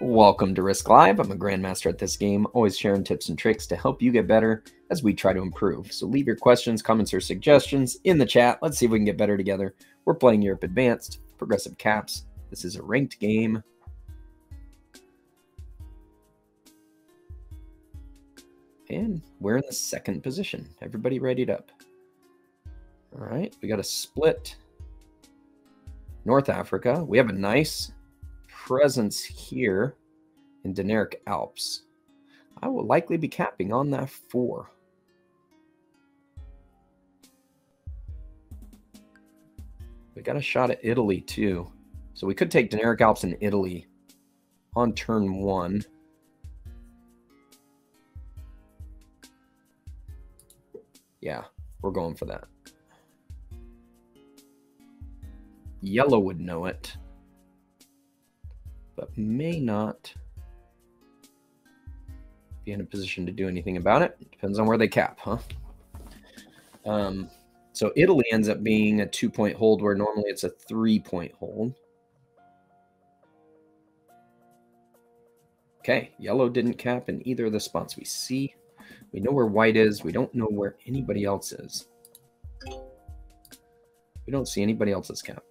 Welcome to Risk Live. I'm a grandmaster at this game, always sharing tips and tricks to help you get better as we try to improve. So leave your questions, comments, or suggestions in the chat. Let's see if we can get better together. We're playing Europe Advanced, Progressive Caps. This is a ranked game. And we're in the second position. Everybody readied up. All right, we got a split North Africa. We have a nice presence here in Dinaric Alps. I will likely be capping on that four. We got a shot at Italy too. So we could take Dinaric Alps in Italy on turn one. Yeah, we're going for that. Yellow would know it, but may not be in a position to do anything about it. Depends on where they cap, huh? Um, so Italy ends up being a two point hold where normally it's a three point hold. Okay, yellow didn't cap in either of the spots we see. We know where white is. We don't know where anybody else is. We don't see anybody else's cap.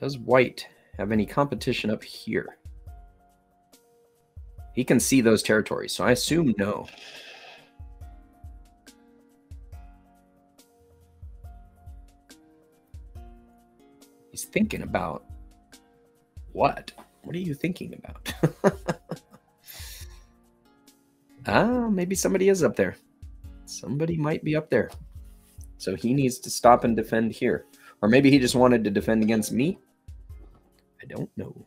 Does white have any competition up here? He can see those territories, so I assume no. He's thinking about what? What are you thinking about? ah, maybe somebody is up there. Somebody might be up there. So he needs to stop and defend here. Or maybe he just wanted to defend against me. I don't know.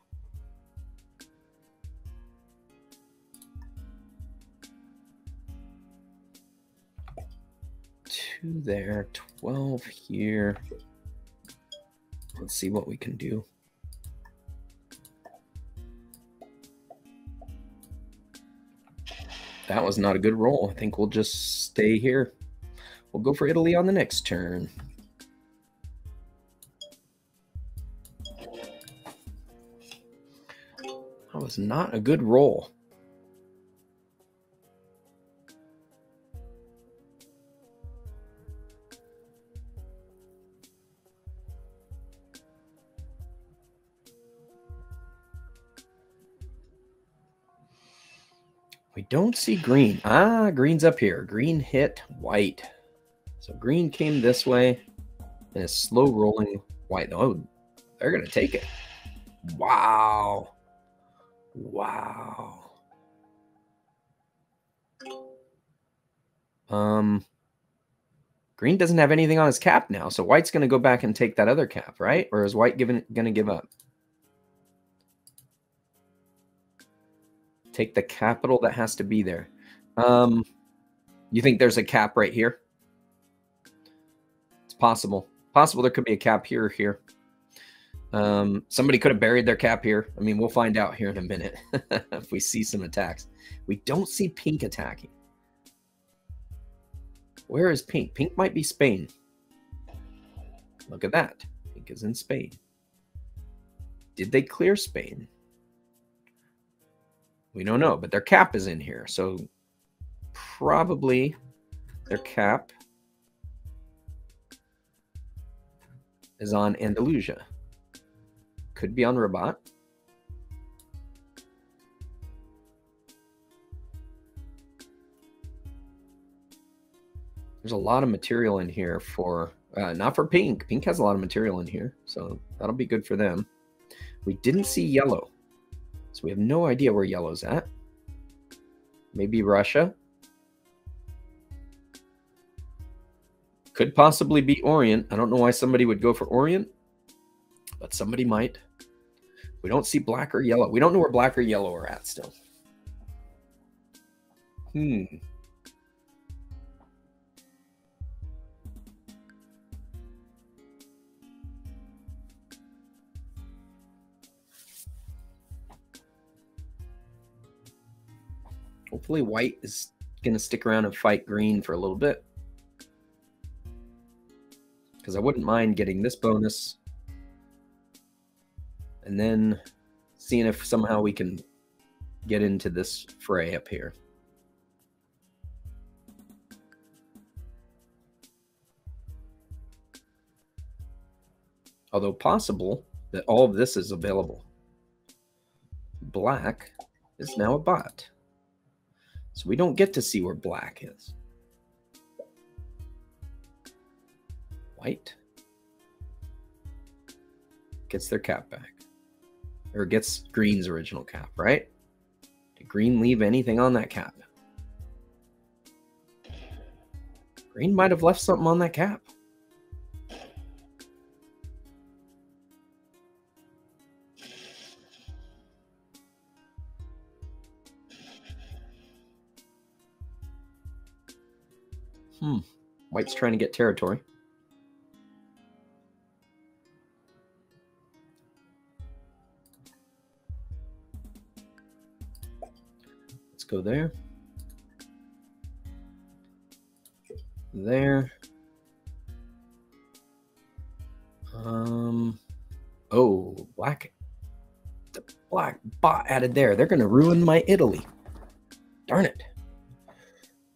Two there, 12 here. Let's see what we can do. That was not a good roll. I think we'll just stay here. We'll go for Italy on the next turn. That was not a good roll. We don't see green. Ah, green's up here. Green hit white. So green came this way and is slow rolling white. Oh, they're going to take it. Wow. Wow. Um, green doesn't have anything on his cap now, so white's going to go back and take that other cap, right? Or is white going to give up? Take the capital that has to be there. Um, you think there's a cap right here? It's possible. Possible there could be a cap here or here. Um, somebody could have buried their cap here. I mean, we'll find out here in a minute if we see some attacks. We don't see pink attacking. Where is pink? Pink might be Spain. Look at that. Pink is in Spain. Did they clear Spain? We don't know, but their cap is in here. So probably their cap is on Andalusia. Could be on Rabat. There's a lot of material in here for, uh, not for pink. Pink has a lot of material in here, so that'll be good for them. We didn't see yellow. So we have no idea where yellow's at. Maybe Russia. Could possibly be Orient. I don't know why somebody would go for Orient, but somebody might. We don't see black or yellow. We don't know where black or yellow are at still. Hmm. Hopefully white is going to stick around and fight green for a little bit. Because I wouldn't mind getting this bonus. And then seeing if somehow we can get into this fray up here. Although possible that all of this is available. Black is now a bot. So we don't get to see where black is. White gets their cap back. Or gets green's original cap, right? Did green leave anything on that cap? Green might have left something on that cap. Hmm. White's trying to get territory. Go there. There. Um. Oh, black. The black bot added there. They're going to ruin my Italy. Darn it.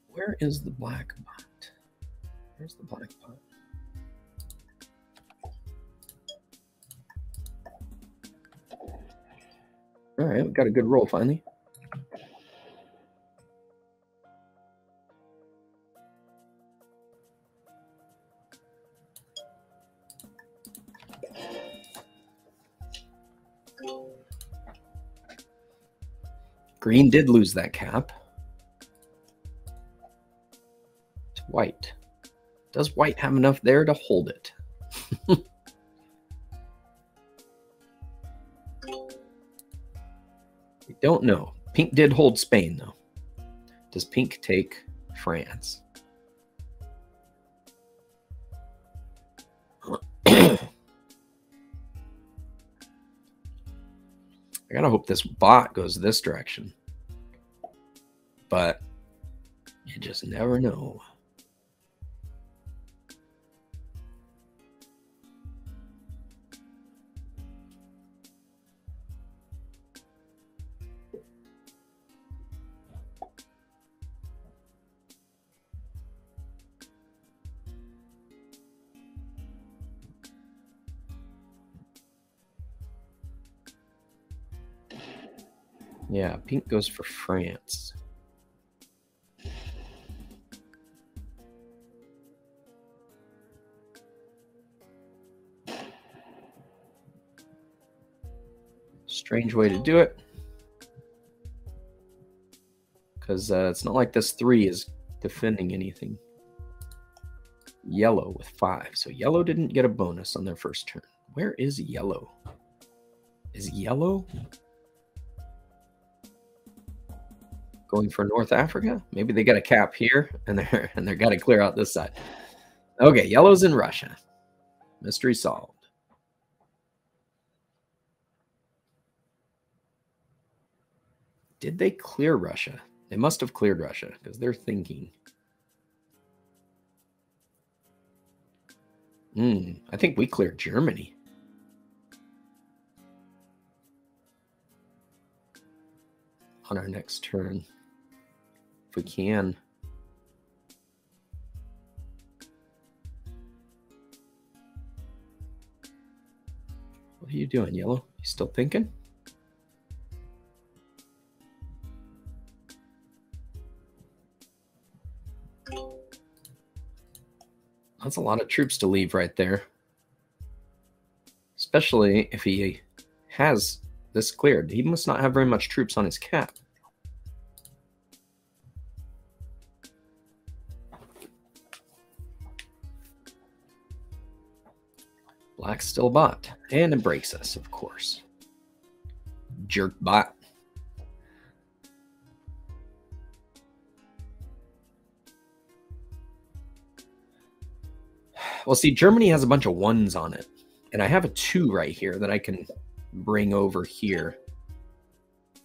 Where is the black bot? Where's the black pot? All right, we got a good roll finally. Green did lose that cap. It's white. Does white have enough there to hold it? we don't know. Pink did hold Spain, though. Does pink take France? I gotta hope this bot goes this direction. But you just never know. Yeah, pink goes for France. Strange way to do it. Because uh, it's not like this three is defending anything. Yellow with five. So yellow didn't get a bonus on their first turn. Where is yellow? Is yellow going for North Africa. Maybe they got a cap here and they're and they're got to clear out this side. Okay, yellow's in Russia. Mystery solved. Did they clear Russia? They must have cleared Russia because they're thinking. Hmm, I think we cleared Germany. On our next turn if we can. What are you doing, Yellow? You still thinking? That's a lot of troops to leave right there. Especially if he has this cleared. He must not have very much troops on his cap. Black still bot and embrace us, of course. Jerk bot. Well, see, Germany has a bunch of ones on it. And I have a two right here that I can bring over here.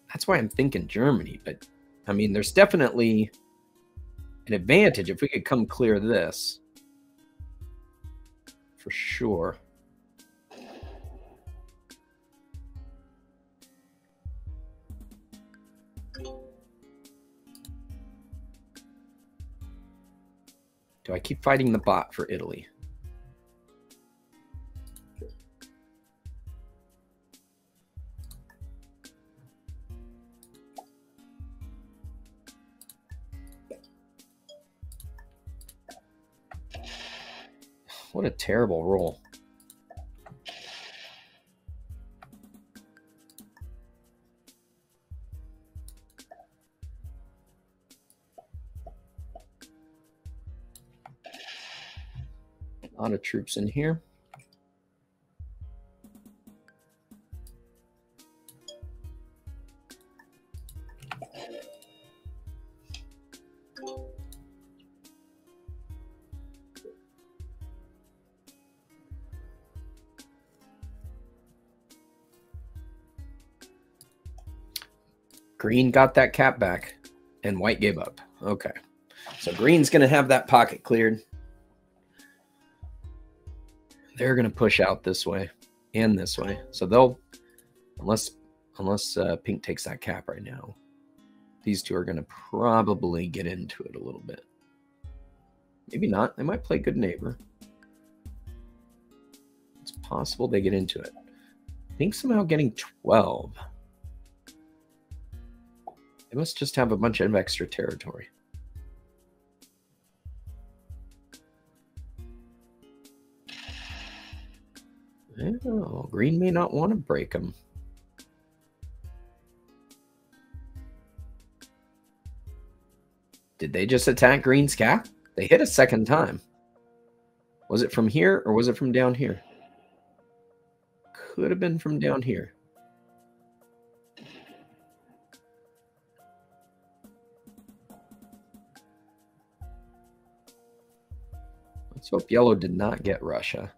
That's why I'm thinking Germany. But, I mean, there's definitely an advantage if we could come clear this. For sure. Do I keep fighting the bot for Italy? What a terrible roll. A lot of troops in here. Green got that cap back and white gave up. Okay. So green's going to have that pocket cleared. They're going to push out this way and this way. So they'll, unless, unless uh, pink takes that cap right now, these two are going to probably get into it a little bit. Maybe not. They might play good neighbor. It's possible they get into it. Pink somehow getting 12. They must just have a bunch of extra territory. Oh, green may not want to break them. Did they just attack green's cap? They hit a second time. Was it from here or was it from down here? Could have been from down here. Let's hope yellow did not get Russia.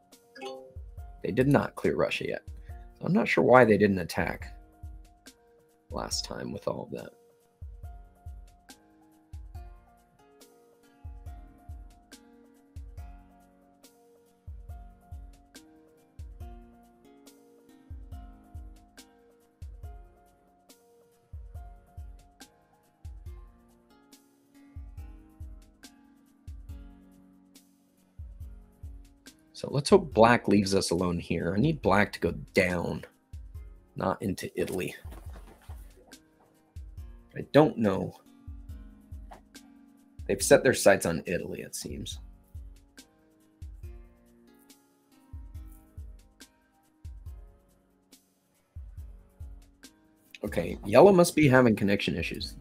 They did not clear Russia yet. So I'm not sure why they didn't attack last time with all of that. Let's hope black leaves us alone here. I need black to go down, not into Italy. I don't know. They've set their sights on Italy, it seems. Okay, yellow must be having connection issues.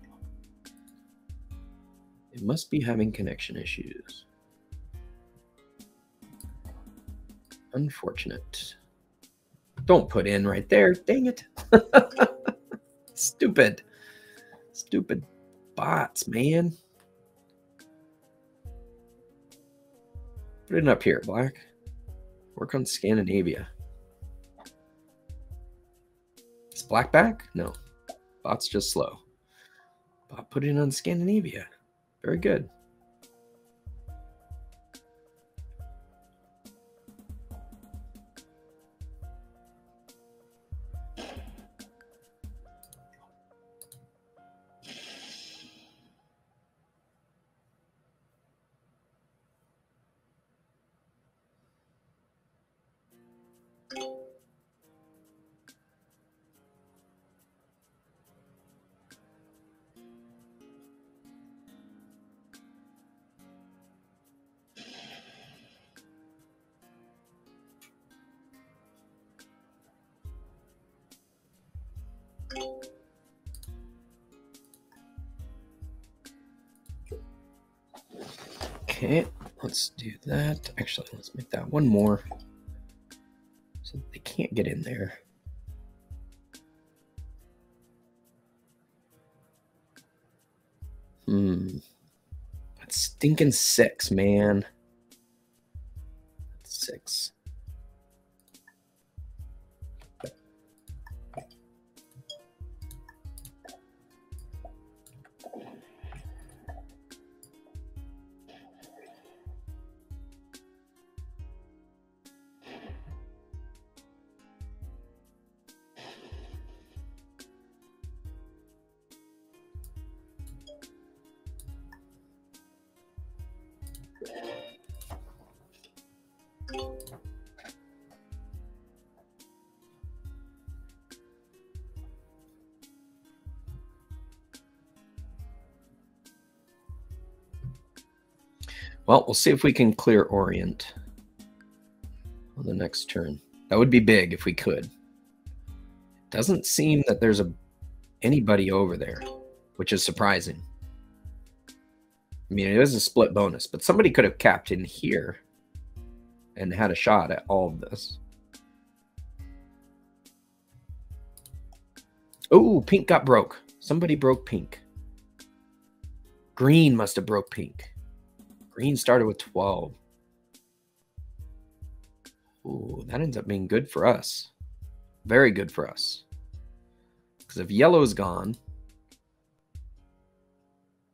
It must be having connection issues. Unfortunate. Don't put in right there. Dang it. Stupid. Stupid bots, man. Put it up here, Black. Work on Scandinavia. Is Black back? No. Bot's just slow. Bot put in on Scandinavia. Very good. That. Actually, let's make that one more. So they can't get in there. Hmm. That's stinking six, man. Well, see if we can clear Orient on the next turn. That would be big if we could. Doesn't seem that there's a anybody over there, which is surprising. I mean, it is a split bonus, but somebody could have capped in here and had a shot at all of this. Oh, pink got broke. Somebody broke pink. Green must have broke pink. Green started with 12. Ooh, that ends up being good for us. Very good for us. Because if yellow's gone,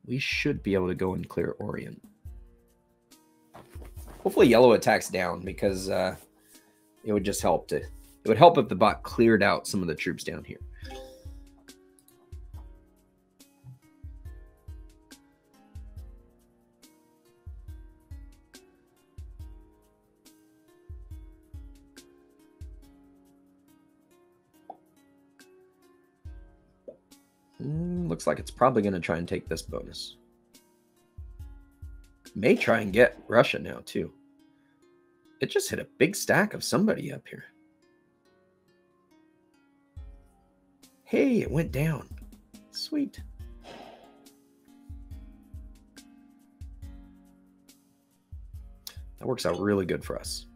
we should be able to go and clear Orient. Hopefully yellow attacks down because uh, it would just help to it would help if the bot cleared out some of the troops down here. Looks like it's probably going to try and take this bonus. May try and get Russia now, too. It just hit a big stack of somebody up here. Hey, it went down. Sweet. That works out really good for us.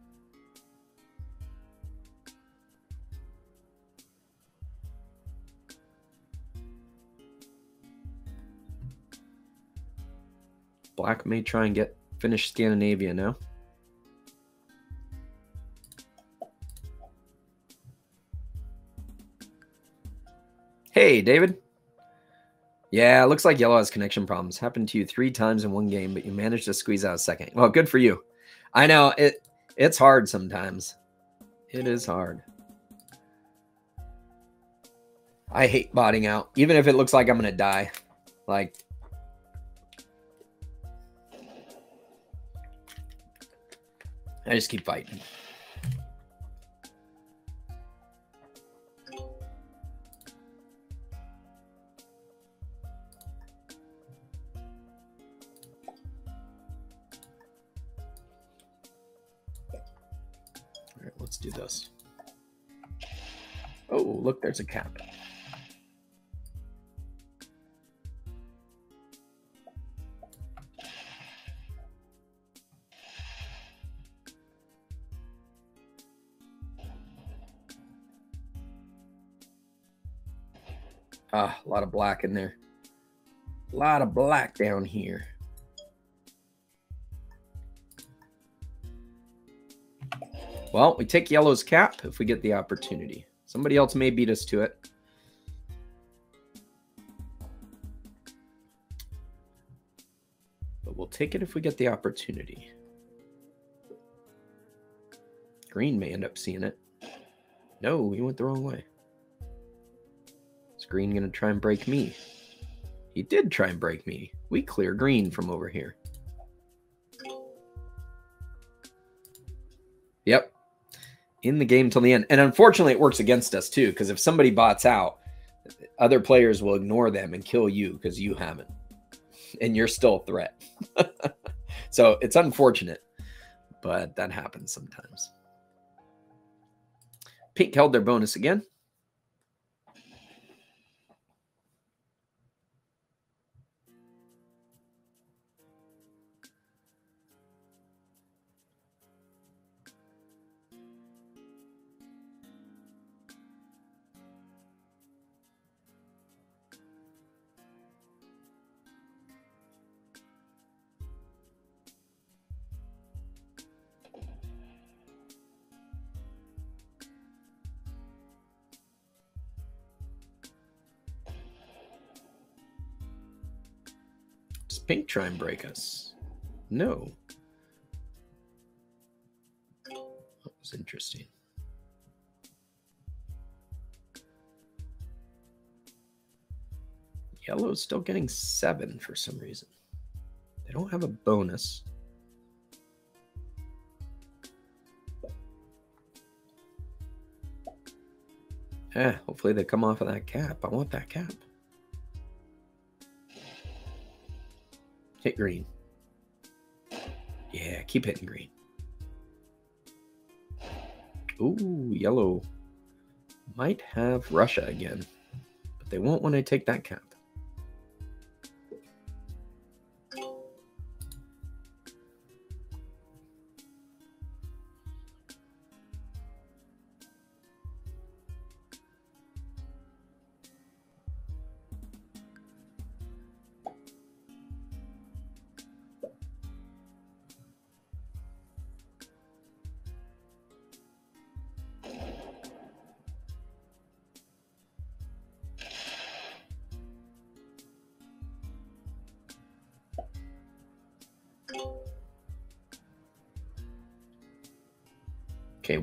Black may try and get finish Scandinavia now. Hey, David. Yeah, looks like Yellow has connection problems. Happened to you three times in one game, but you managed to squeeze out a second. Well, good for you. I know it. It's hard sometimes. It is hard. I hate botting out, even if it looks like I'm gonna die. Like I just keep fighting. All right, let's do this. Oh, look, there's a cap. Ah, a lot of black in there. A lot of black down here. Well, we take yellow's cap if we get the opportunity. Somebody else may beat us to it. But we'll take it if we get the opportunity. Green may end up seeing it. No, he went the wrong way. Green going to try and break me? He did try and break me. We clear green from over here. Yep. In the game till the end. And unfortunately, it works against us too, because if somebody bots out, other players will ignore them and kill you because you haven't. And you're still a threat. so it's unfortunate, but that happens sometimes. Pink held their bonus again. Pink try and break us? No. That was interesting. Yellow's still getting seven for some reason. They don't have a bonus. Yeah, hopefully they come off of that cap. I want that cap. Hit green. Yeah, keep hitting green. Ooh, yellow might have Russia again, but they won't when I take that cap.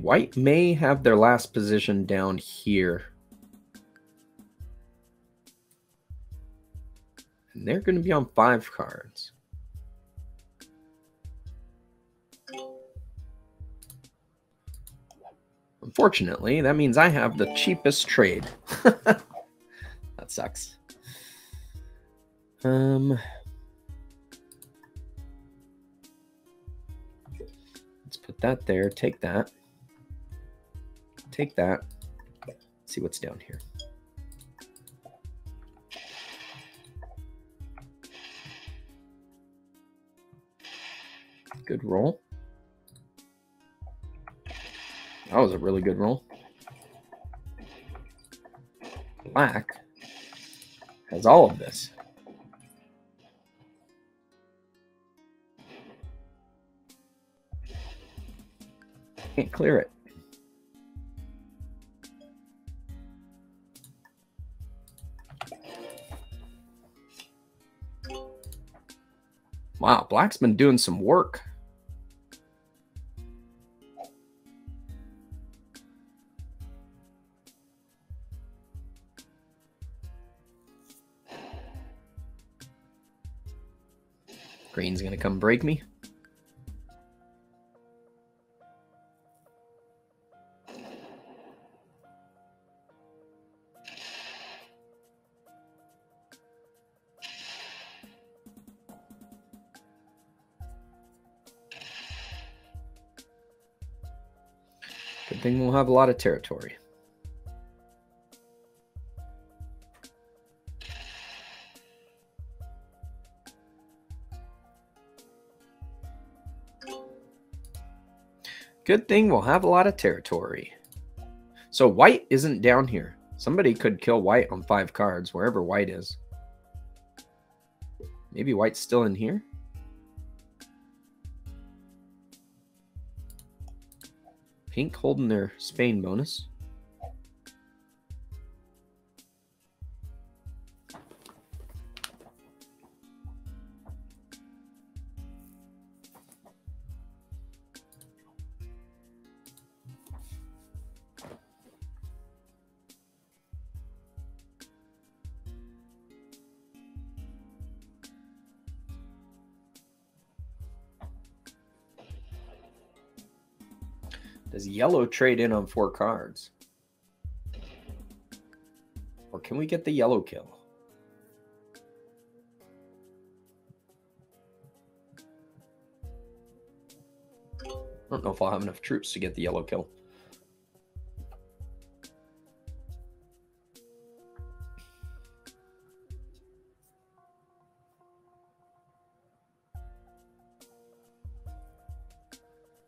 White may have their last position down here. And they're going to be on five cards. Unfortunately, that means I have the cheapest trade. that sucks. Um, let's put that there. Take that take that. see what's down here. Good roll. That was a really good roll. Black has all of this. Can't clear it. Wow, Black's been doing some work. Green's going to come break me. Thing we'll have a lot of territory. Good thing we'll have a lot of territory. So white isn't down here. Somebody could kill white on five cards, wherever white is. Maybe white's still in here? Pink holding their Spain bonus. Yellow trade in on four cards? Or can we get the yellow kill? I don't know if I'll have enough troops to get the yellow kill.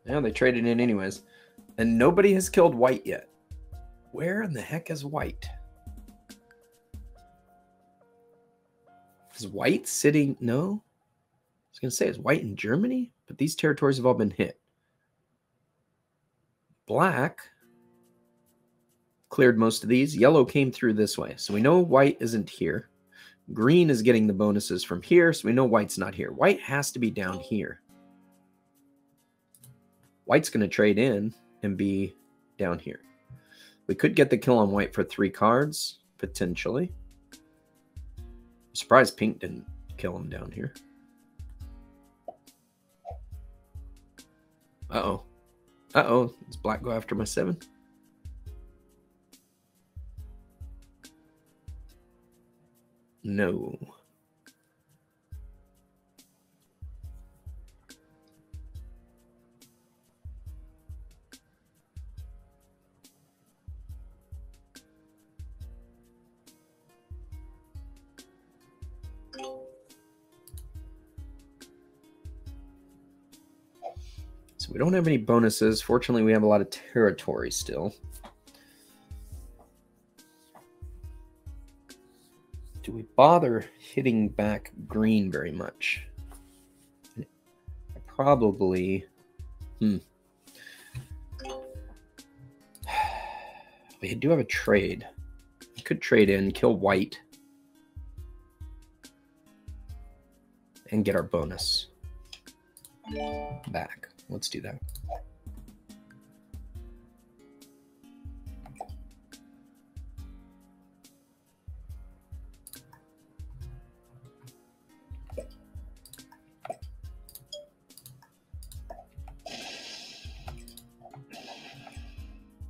Yeah, they traded in anyways. And nobody has killed white yet. Where in the heck is white? Is white sitting? No. I was going to say, is white in Germany? But these territories have all been hit. Black cleared most of these. Yellow came through this way. So we know white isn't here. Green is getting the bonuses from here. So we know white's not here. White has to be down here. White's going to trade in and be down here. We could get the kill on white for three cards, potentially. I'm surprised pink didn't kill him down here. Uh-oh. Uh-oh. Does black go after my seven? No. We don't have any bonuses. Fortunately, we have a lot of territory still. Do we bother hitting back green very much? Probably. Hmm. We do have a trade. We could trade in, kill white, and get our bonus back. Let's do that.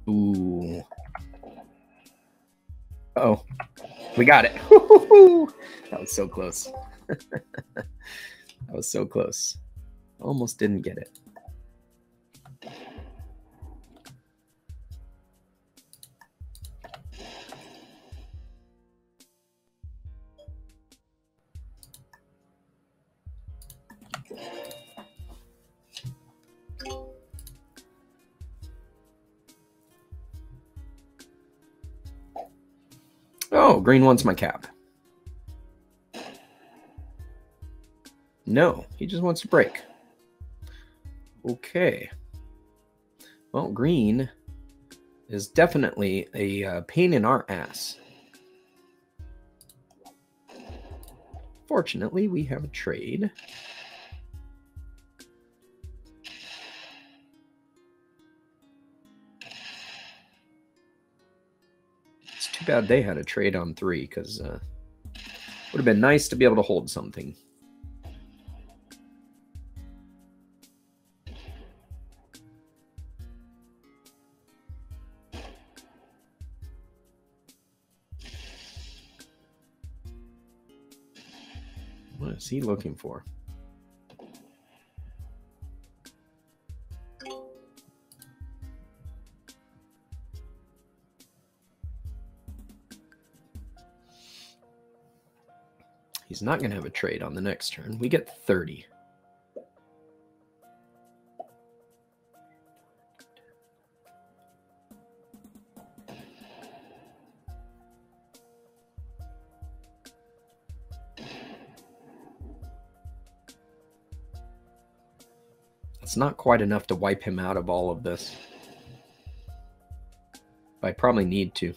Ooh. Oh, we got it. that was so close. that was so close. Almost didn't get it. Green wants my cap. No, he just wants to break. Okay. Well, green is definitely a uh, pain in our ass. Fortunately, we have a trade. Bad they had a trade on three because uh, would have been nice to be able to hold something. What is he looking for? He's not going to have a trade on the next turn. We get 30. It's not quite enough to wipe him out of all of this. But I probably need to.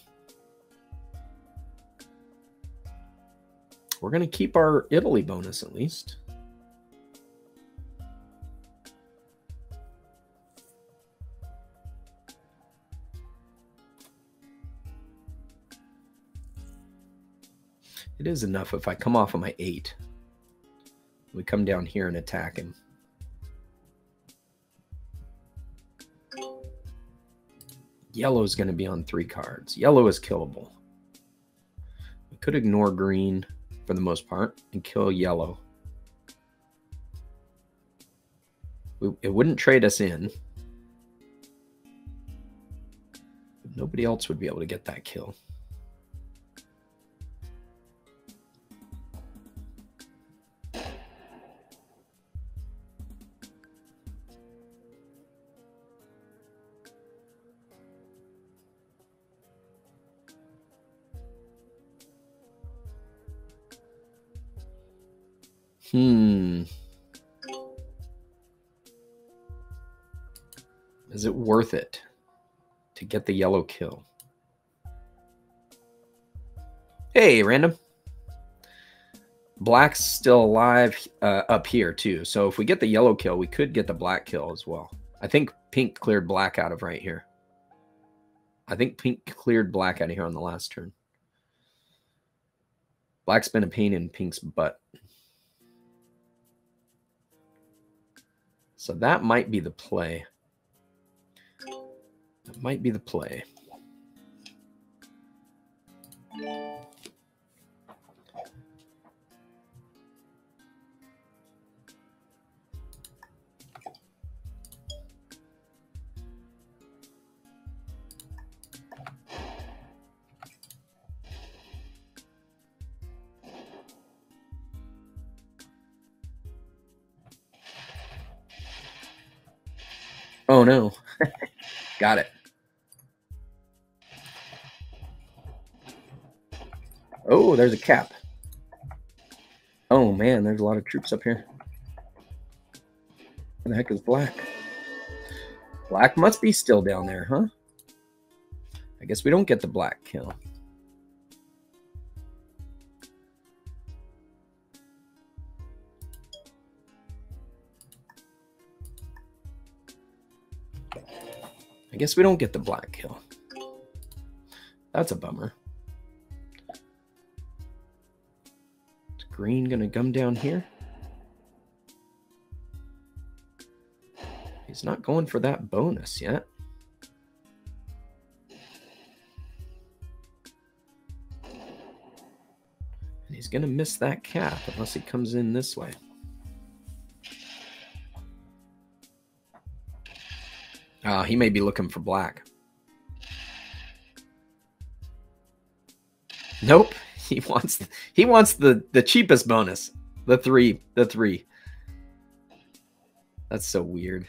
We're going to keep our Italy bonus at least. It is enough if I come off of my 8. We come down here and attack him. Yellow is going to be on three cards. Yellow is killable. We could ignore green for the most part and kill yellow. It wouldn't trade us in. Nobody else would be able to get that kill. Worth it to get the yellow kill? Hey, random. Black's still alive uh, up here, too. So if we get the yellow kill, we could get the black kill as well. I think pink cleared black out of right here. I think pink cleared black out of here on the last turn. Black's been a pain in pink's butt. So that might be the play. That might be the play. Oh no. Got it. There's a cap. Oh man, there's a lot of troops up here. Where the heck is black? Black must be still down there, huh? I guess we don't get the black kill. I guess we don't get the black kill. That's a bummer. Green going to come down here? He's not going for that bonus yet. And he's going to miss that cap unless he comes in this way. Uh, he may be looking for black. Nope. He wants he wants the the cheapest bonus. The 3, the 3. That's so weird.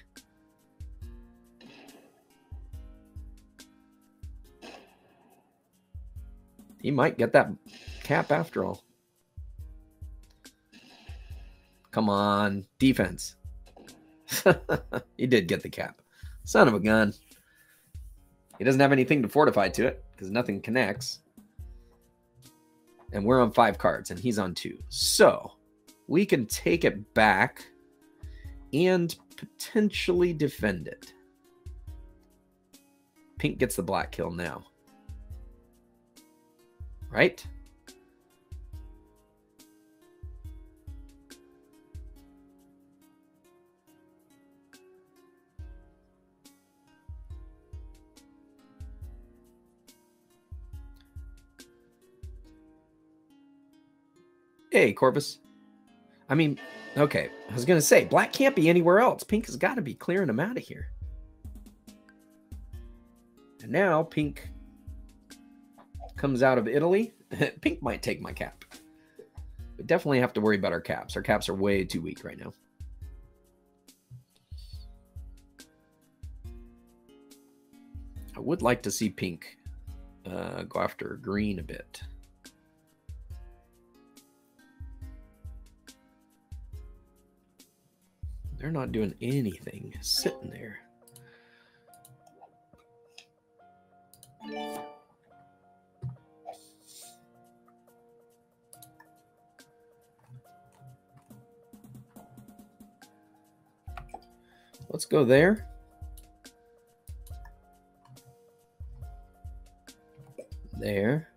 He might get that cap after all. Come on, defense. he did get the cap. Son of a gun. He doesn't have anything to fortify to it because nothing connects. And we're on five cards and he's on two. So we can take it back and potentially defend it. Pink gets the black kill now. Right? Hey, Corvus. I mean, okay. I was going to say, black can't be anywhere else. Pink has got to be clearing them out of here. And now pink comes out of Italy. pink might take my cap. We definitely have to worry about our caps. Our caps are way too weak right now. I would like to see pink uh, go after green a bit. They're not doing anything, sitting there. Let's go there. There.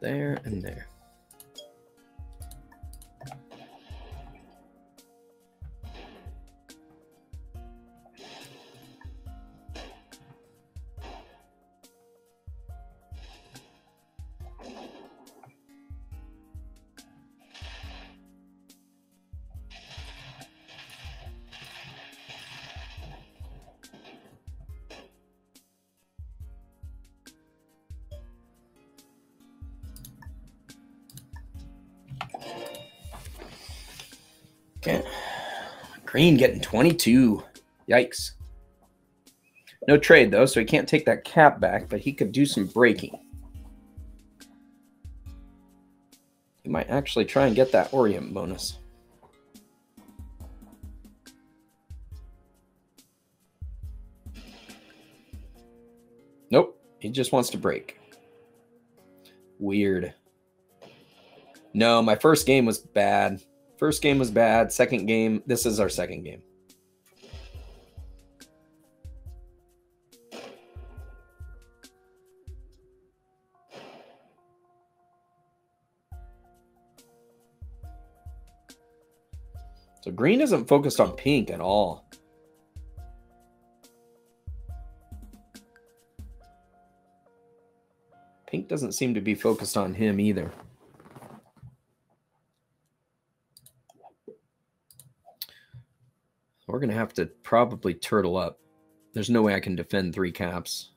There and there. Green getting 22. Yikes. No trade, though, so he can't take that cap back, but he could do some breaking. He might actually try and get that Orient bonus. Nope, he just wants to break. Weird. No, my first game was bad. First game was bad. Second game, this is our second game. So green isn't focused on pink at all. Pink doesn't seem to be focused on him either. We're going to have to probably turtle up. There's no way I can defend three caps.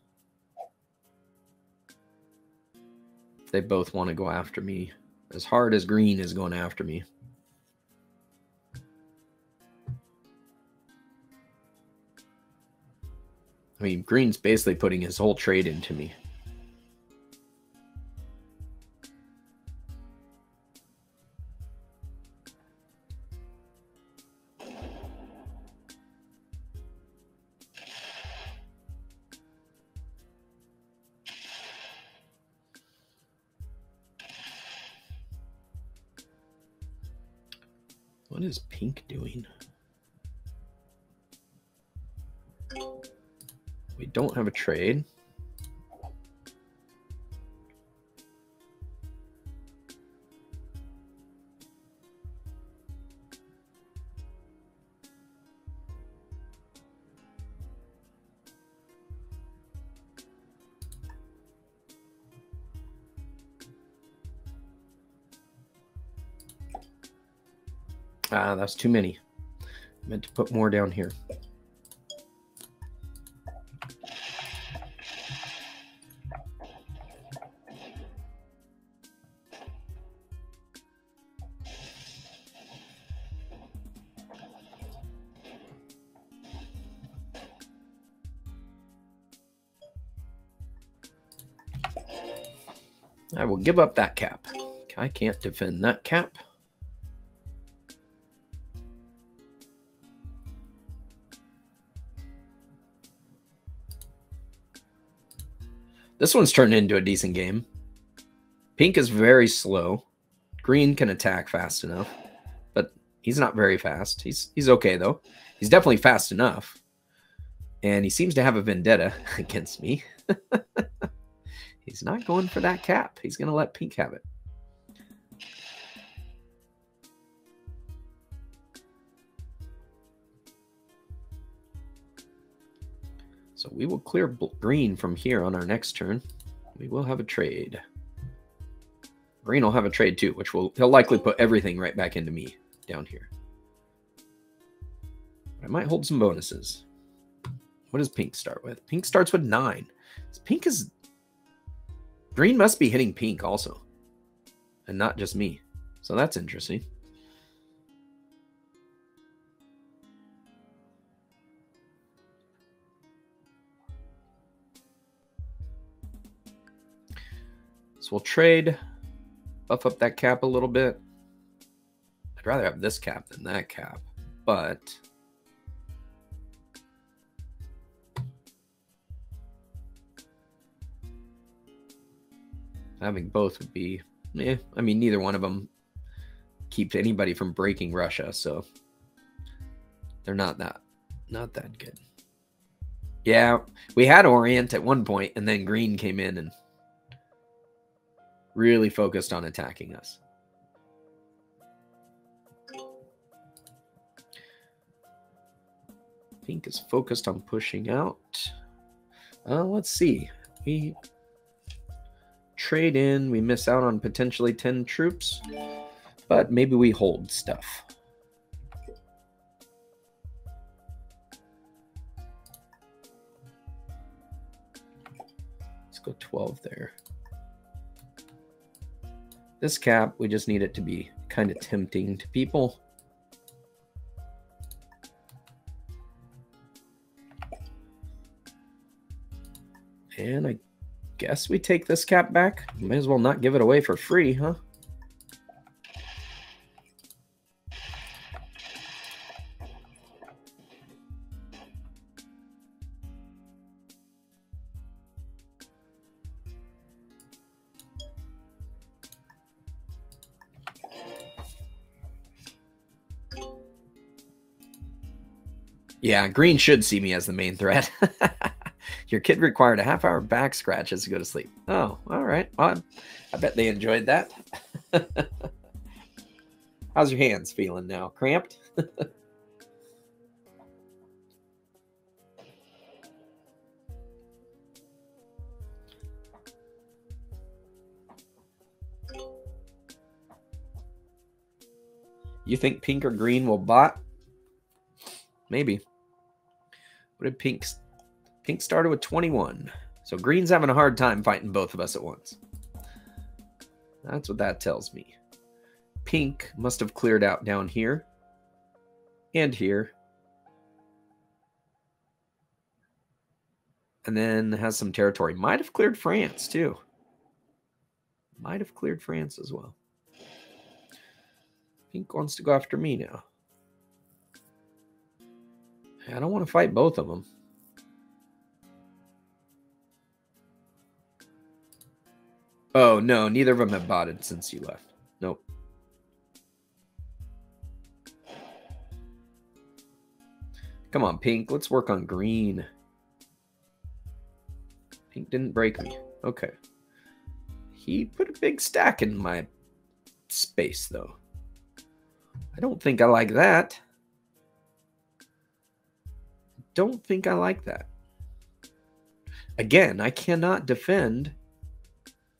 They both want to go after me as hard as green is going after me. I mean, Green's basically putting his whole trade into me. Trade. Ah, that's too many. I meant to put more down here. Give up that cap. I can't defend that cap. This one's turned into a decent game. Pink is very slow. Green can attack fast enough, but he's not very fast. He's he's okay though. He's definitely fast enough. And he seems to have a vendetta against me. he's not going for that cap. He's going to let Pink have it. So we will clear green from here on our next turn. We will have a trade. Green will have a trade too, which will he'll likely put everything right back into me down here. I might hold some bonuses. What does pink start with? Pink starts with nine. Pink is green must be hitting pink also. And not just me. So that's interesting. So we'll trade, buff up that cap a little bit. I'd rather have this cap than that cap, but having both would be, eh, I mean, neither one of them keeps anybody from breaking Russia, so they're not that, not that good. Yeah, we had Orient at one point, and then Green came in and really focused on attacking us. Pink is focused on pushing out. Uh, let's see. We trade in. We miss out on potentially 10 troops. But maybe we hold stuff. Let's go 12 there. This cap, we just need it to be kind of tempting to people. And I guess we take this cap back. May as well not give it away for free, huh? Yeah, Green should see me as the main threat. Your kid required a half hour back scratches to go to sleep. Oh, all right. Well, I bet they enjoyed that. How's your hands feeling now? Cramped? you think pink or green will bot? Maybe. What did Pink? Pink started with 21. So Green's having a hard time fighting both of us at once. That's what that tells me. Pink must have cleared out down here and here. and then has some territory. Might have cleared France too. Might have cleared France as well. Pink wants to go after me now. I don't want to fight both of them. Oh, no, neither of them have it since you left. Nope. Come on, pink. Let's work on green. Pink didn't break me. Okay. He put a big stack in my space, though. I don't think I like that. Don't think I like that. Again, I cannot defend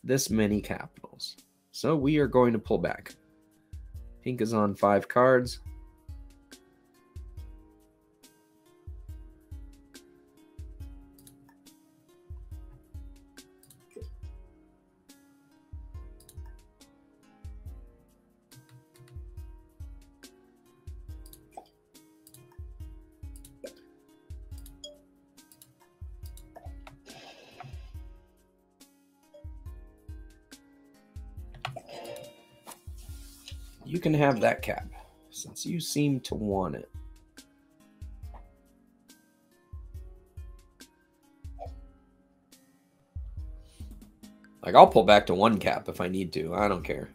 this many capitals. So we are going to pull back. Pink is on five cards. Have that cap since you seem to want it. Like, I'll pull back to one cap if I need to. I don't care.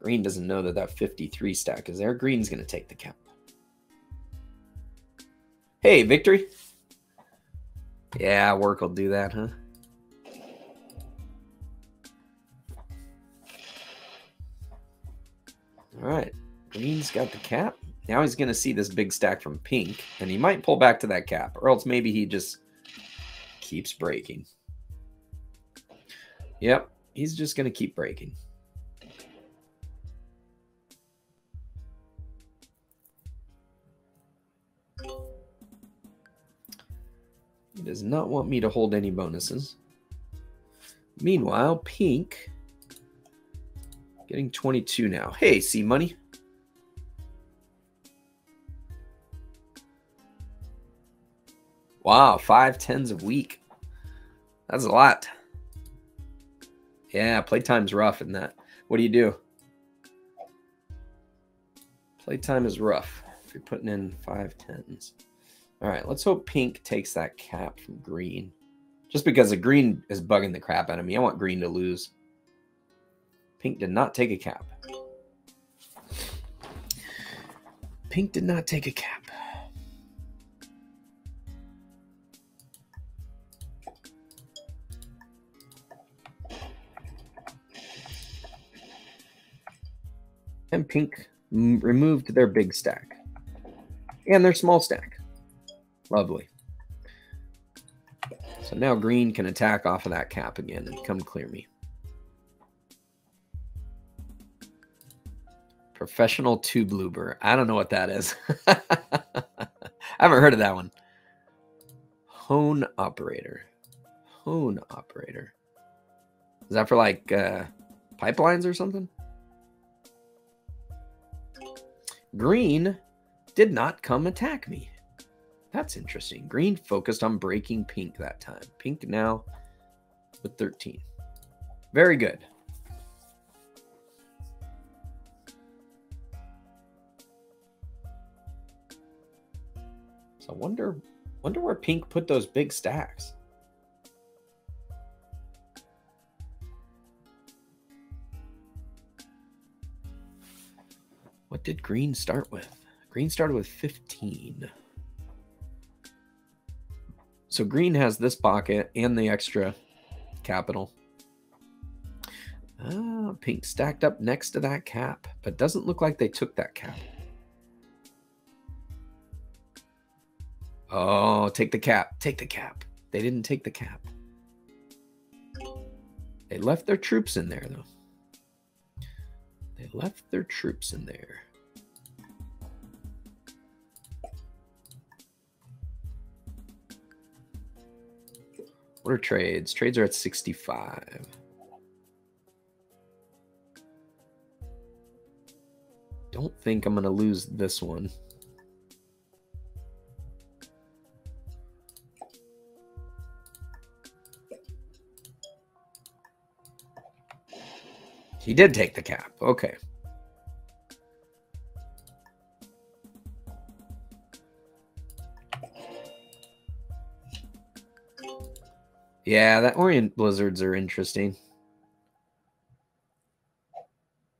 Green doesn't know that that 53 stack is there. Green's going to take the cap. Hey, victory. Yeah, work will do that, huh? All right. Green's got the cap. Now he's going to see this big stack from pink, and he might pull back to that cap, or else maybe he just keeps breaking. Yep, he's just going to keep breaking. He does not want me to hold any bonuses. Meanwhile, pink Getting 22 now. Hey, see money. Wow, five tens a week. That's a lot. Yeah, playtime's rough in that. What do you do? Playtime is rough if you're putting in five tens. All right, let's hope pink takes that cap from green. Just because the green is bugging the crap out of me. I want green to lose. Pink did not take a cap. Pink did not take a cap. And pink removed their big stack and their small stack. Lovely. So now green can attack off of that cap again and come clear me. Professional tube looper. I don't know what that is. I haven't heard of that one. Hone operator. Hone operator. Is that for like uh, pipelines or something? Green did not come attack me. That's interesting. Green focused on breaking pink that time. Pink now with 13. Very good. I wonder wonder where Pink put those big stacks. What did Green start with? Green started with 15. So Green has this pocket and the extra capital. Ah, Pink stacked up next to that cap, but doesn't look like they took that cap. Oh, take the cap. Take the cap. They didn't take the cap. They left their troops in there, though. They left their troops in there. What are trades? Trades are at 65. Don't think I'm going to lose this one. Did take the cap. Okay. Yeah, that Orient Blizzards are interesting.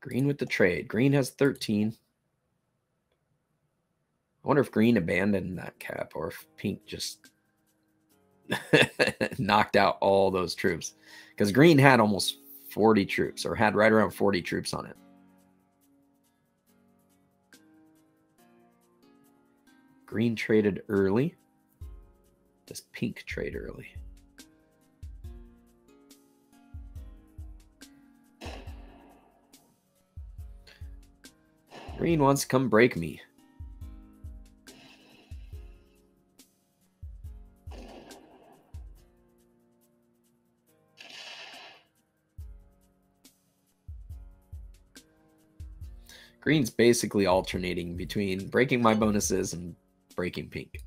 Green with the trade. Green has 13. I wonder if Green abandoned that cap or if Pink just knocked out all those troops. Because Green had almost 40 troops or had right around 40 troops on it. Green traded early. Does Pink trade early? Green wants to come break me. Green's basically alternating between breaking my bonuses and breaking pink.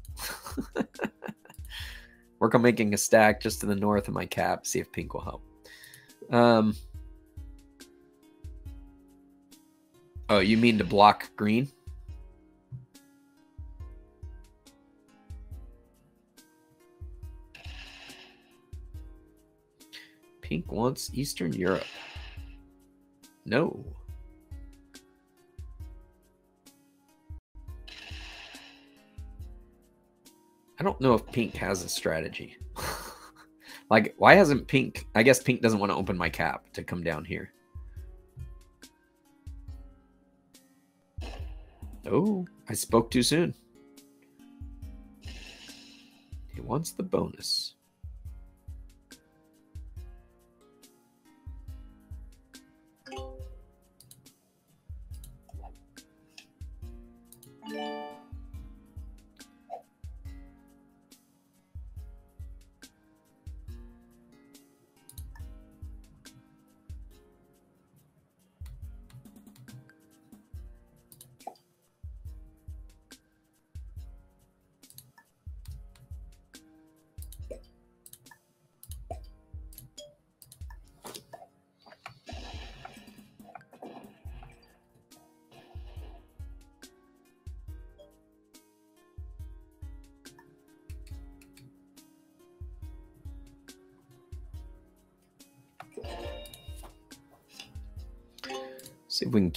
Work on making a stack just to the north of my cap, see if pink will help. Um, Oh, you mean to block green? Pink wants Eastern Europe. No. I don't know if Pink has a strategy. like, why hasn't Pink? I guess Pink doesn't want to open my cap to come down here. Oh, I spoke too soon. He wants the bonus.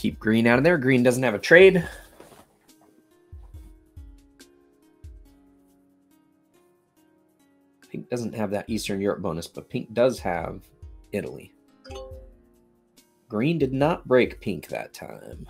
Keep green out of there. Green doesn't have a trade. Pink doesn't have that Eastern Europe bonus, but Pink does have Italy. Green did not break Pink that time.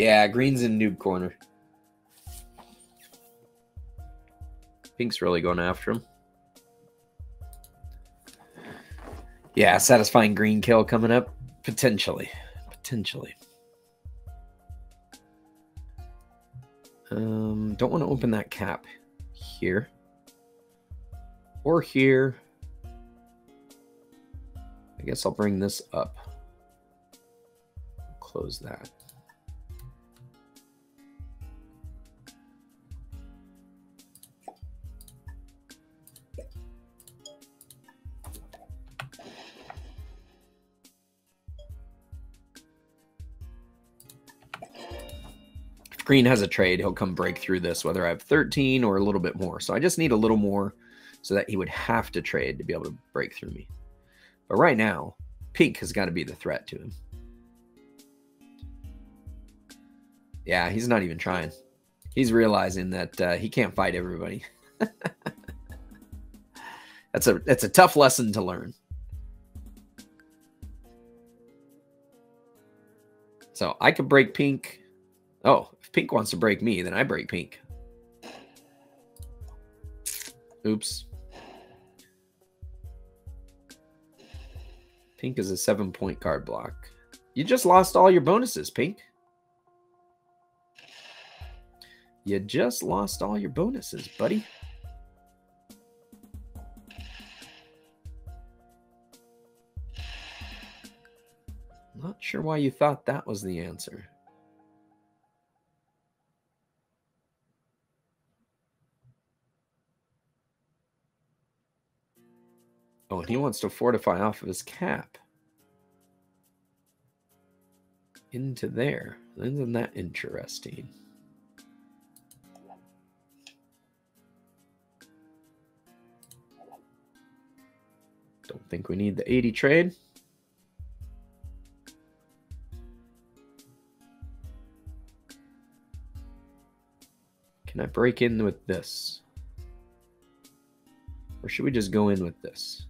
Yeah, green's in noob corner. Pink's really going after him. Yeah, satisfying green kill coming up. Potentially. Potentially. Um, don't want to open that cap here. Or here. I guess I'll bring this up. Close that. Green has a trade, he'll come break through this, whether I have 13 or a little bit more. So I just need a little more so that he would have to trade to be able to break through me. But right now, pink has got to be the threat to him. Yeah, he's not even trying. He's realizing that uh, he can't fight everybody. that's a that's a tough lesson to learn. So I could break pink. Oh, pink wants to break me, then I break pink. Oops. Pink is a seven point card block. You just lost all your bonuses, Pink. You just lost all your bonuses, buddy. Not sure why you thought that was the answer. Oh, and he wants to fortify off of his cap. Into there. Isn't that interesting? Don't think we need the 80 trade. Can I break in with this? Or should we just go in with this? '"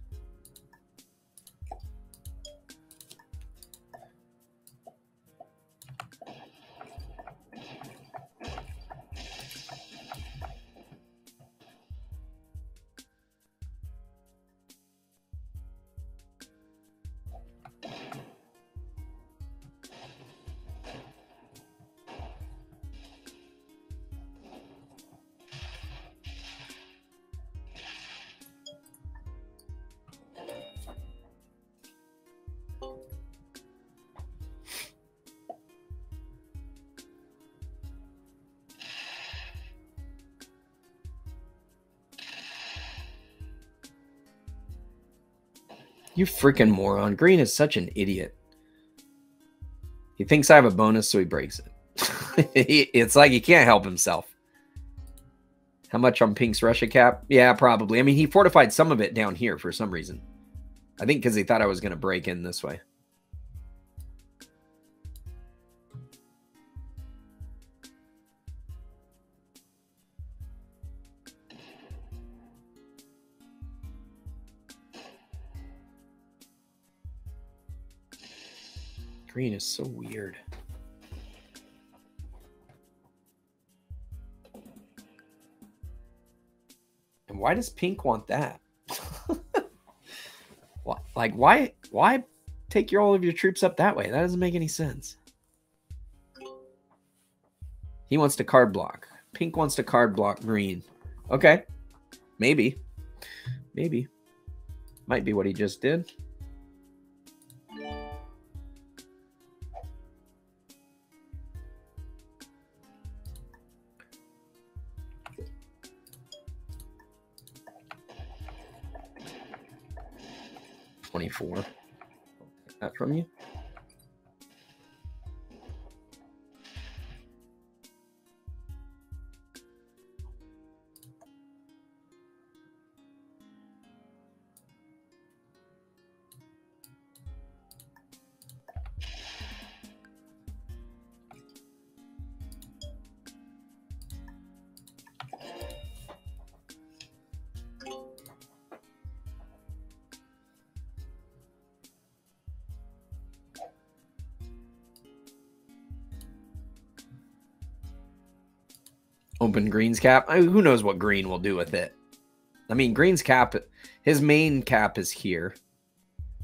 You freaking moron. Green is such an idiot. He thinks I have a bonus, so he breaks it. it's like he can't help himself. How much on Pink's Russia cap? Yeah, probably. I mean, he fortified some of it down here for some reason. I think because he thought I was going to break in this way. Green is so weird. And why does pink want that? like why why take your all of your troops up that way? That doesn't make any sense. He wants to card block. Pink wants to card block green. Okay. Maybe. Maybe. Might be what he just did. 24. that from you. Green's cap. I who knows what Green will do with it? I mean, Green's cap, his main cap is here.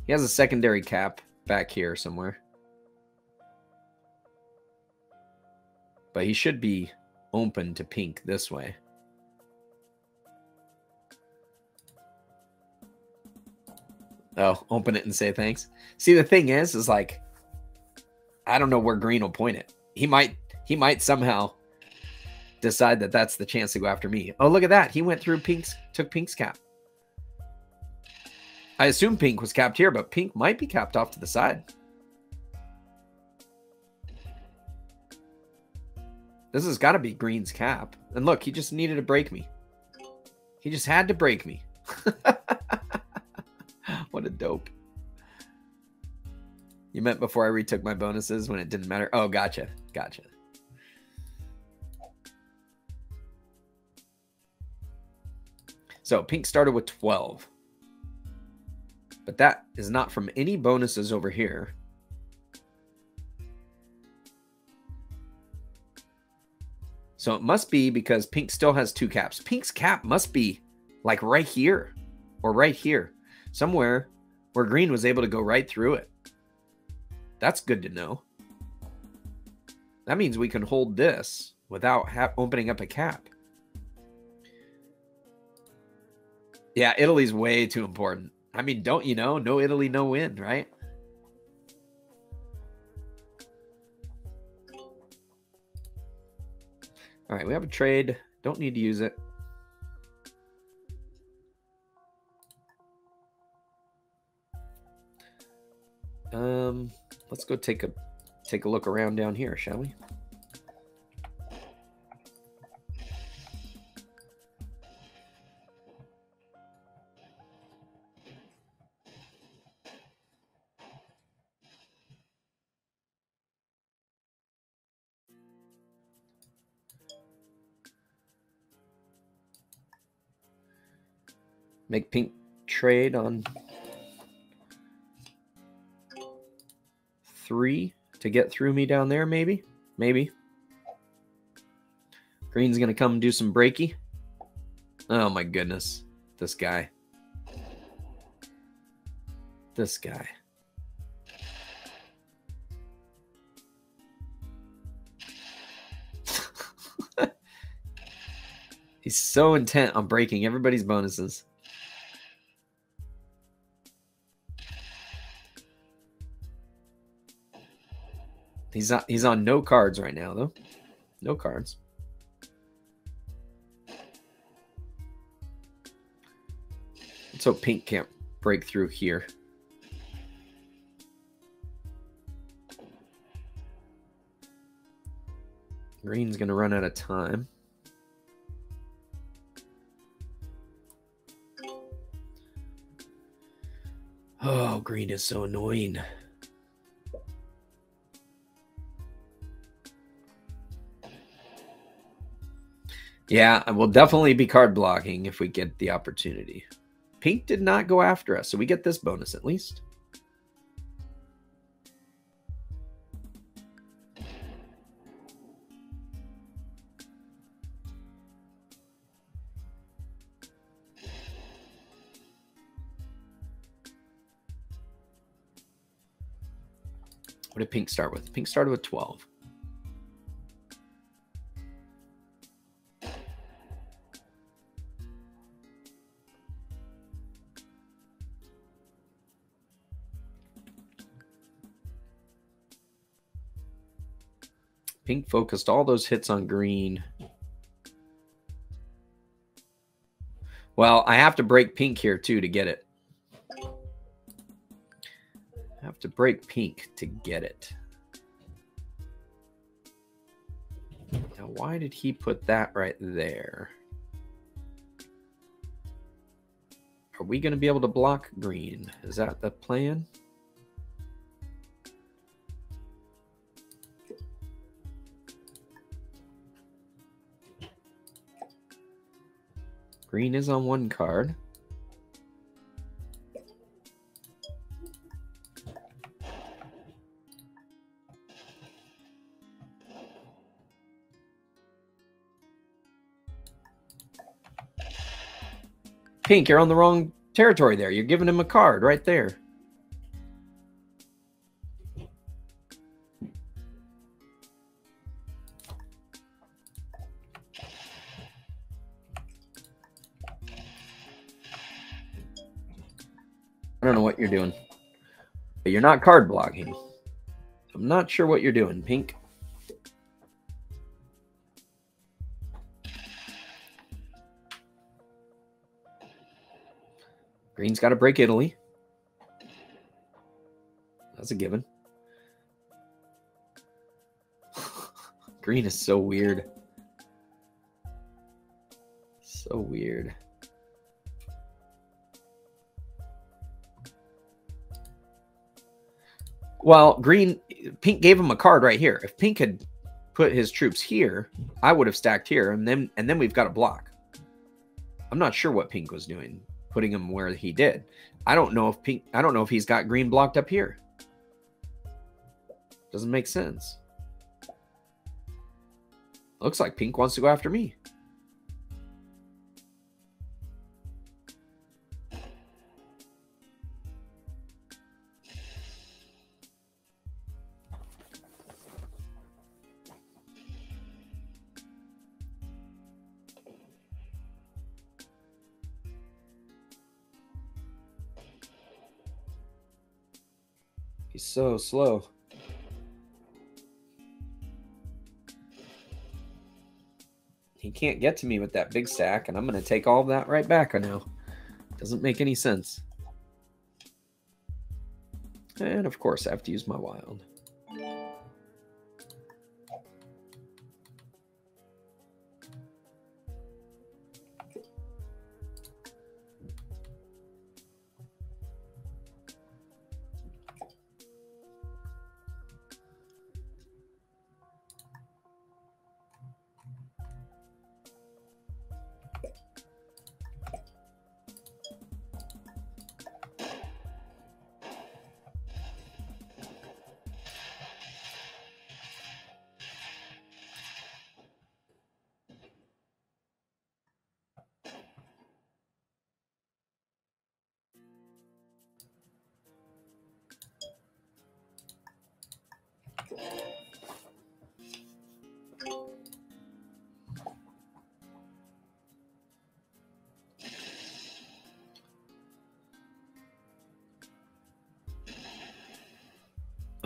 He has a secondary cap back here somewhere. But he should be open to pink this way. Oh, open it and say thanks. See, the thing is, is like, I don't know where Green will point it. He might, he might somehow decide that that's the chance to go after me. Oh, look at that. He went through Pink's, took Pink's cap. I assume Pink was capped here, but Pink might be capped off to the side. This has got to be Green's cap. And look, he just needed to break me. He just had to break me. what a dope. You meant before I retook my bonuses when it didn't matter? Oh, gotcha. Gotcha. So pink started with 12. But that is not from any bonuses over here. So it must be because pink still has two caps. Pink's cap must be like right here or right here, somewhere where green was able to go right through it. That's good to know. That means we can hold this without opening up a cap. Yeah, Italy's way too important. I mean, don't you know? No Italy, no win, right? All right, we have a trade. Don't need to use it. Um, let's go take a take a look around down here, shall we? Make pink trade on three to get through me down there, maybe? Maybe. Green's going to come do some breaky. Oh my goodness. This guy. This guy. He's so intent on breaking everybody's bonuses. He's not, he's on no cards right now though. No cards. Let's hope pink can't break through here. Green's going to run out of time. Oh, green is so annoying. Yeah, we'll definitely be card blocking if we get the opportunity. Pink did not go after us, so we get this bonus at least. What did Pink start with? Pink started with 12. Pink focused all those hits on green. Well, I have to break pink here too to get it. I have to break pink to get it. Now, why did he put that right there? Are we going to be able to block green? Is that the plan? Green is on one card. Pink, you're on the wrong territory there. You're giving him a card right there. Not card blocking. I'm not sure what you're doing, Pink. Green's got to break Italy. That's a given. Green is so weird. So weird. Well, green, pink gave him a card right here. If pink had put his troops here, I would have stacked here, and then and then we've got a block. I'm not sure what pink was doing, putting him where he did. I don't know if pink. I don't know if he's got green blocked up here. Doesn't make sense. Looks like pink wants to go after me. So slow. He can't get to me with that big stack, and I'm going to take all of that right back on now. Doesn't make any sense. And of course, I have to use my wild.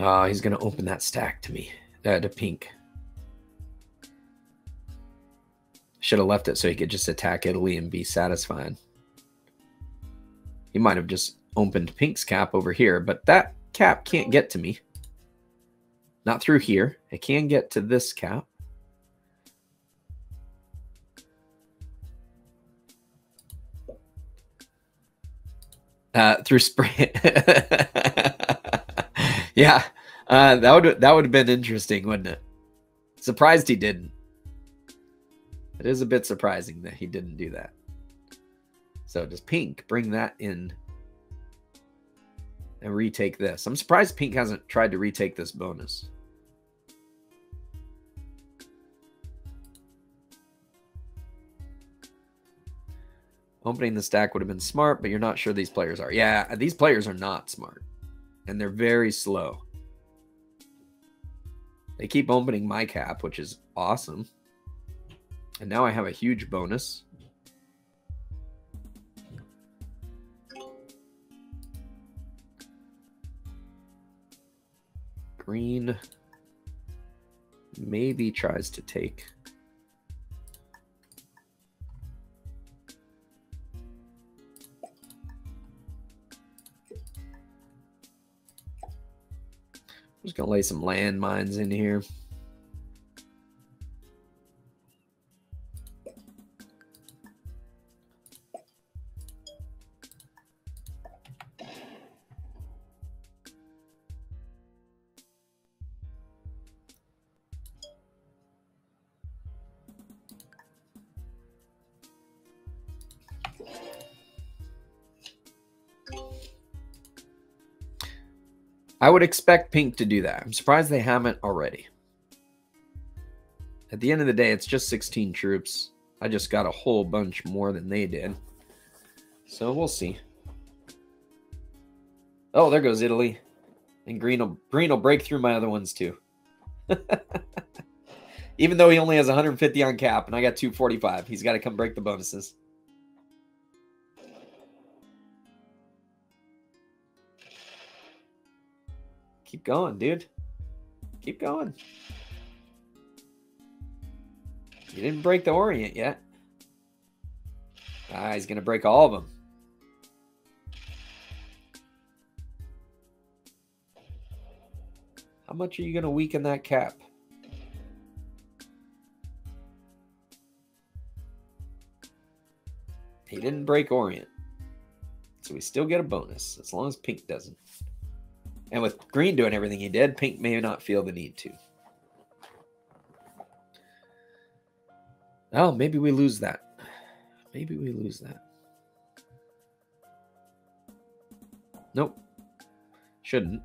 Oh, he's going to open that stack to me, uh, to pink. Should have left it so he could just attack Italy and be satisfied. He might have just opened pink's cap over here, but that cap can't get to me. Not through here. It can get to this cap. Uh, through spray. yeah, uh, that would that would have been interesting, wouldn't it? Surprised he didn't. It is a bit surprising that he didn't do that. So does Pink bring that in and retake this? I'm surprised Pink hasn't tried to retake this bonus. Opening the stack would have been smart, but you're not sure these players are. Yeah, these players are not smart and they're very slow. They keep opening my cap, which is awesome. And now I have a huge bonus. Green maybe tries to take just going to lay some landmines in here. Would expect Pink to do that. I'm surprised they haven't already. At the end of the day, it's just 16 troops. I just got a whole bunch more than they did. So we'll see. Oh, there goes Italy. And Green will, Green will break through my other ones too. Even though he only has 150 on cap and I got 245, he's got to come break the bonuses. Keep going, dude. Keep going. You didn't break the Orient yet. Ah, he's going to break all of them. How much are you going to weaken that cap? He didn't break Orient. So we still get a bonus, as long as Pink doesn't. And with Green doing everything he did, Pink may not feel the need to. Oh, maybe we lose that. Maybe we lose that. Nope. Shouldn't.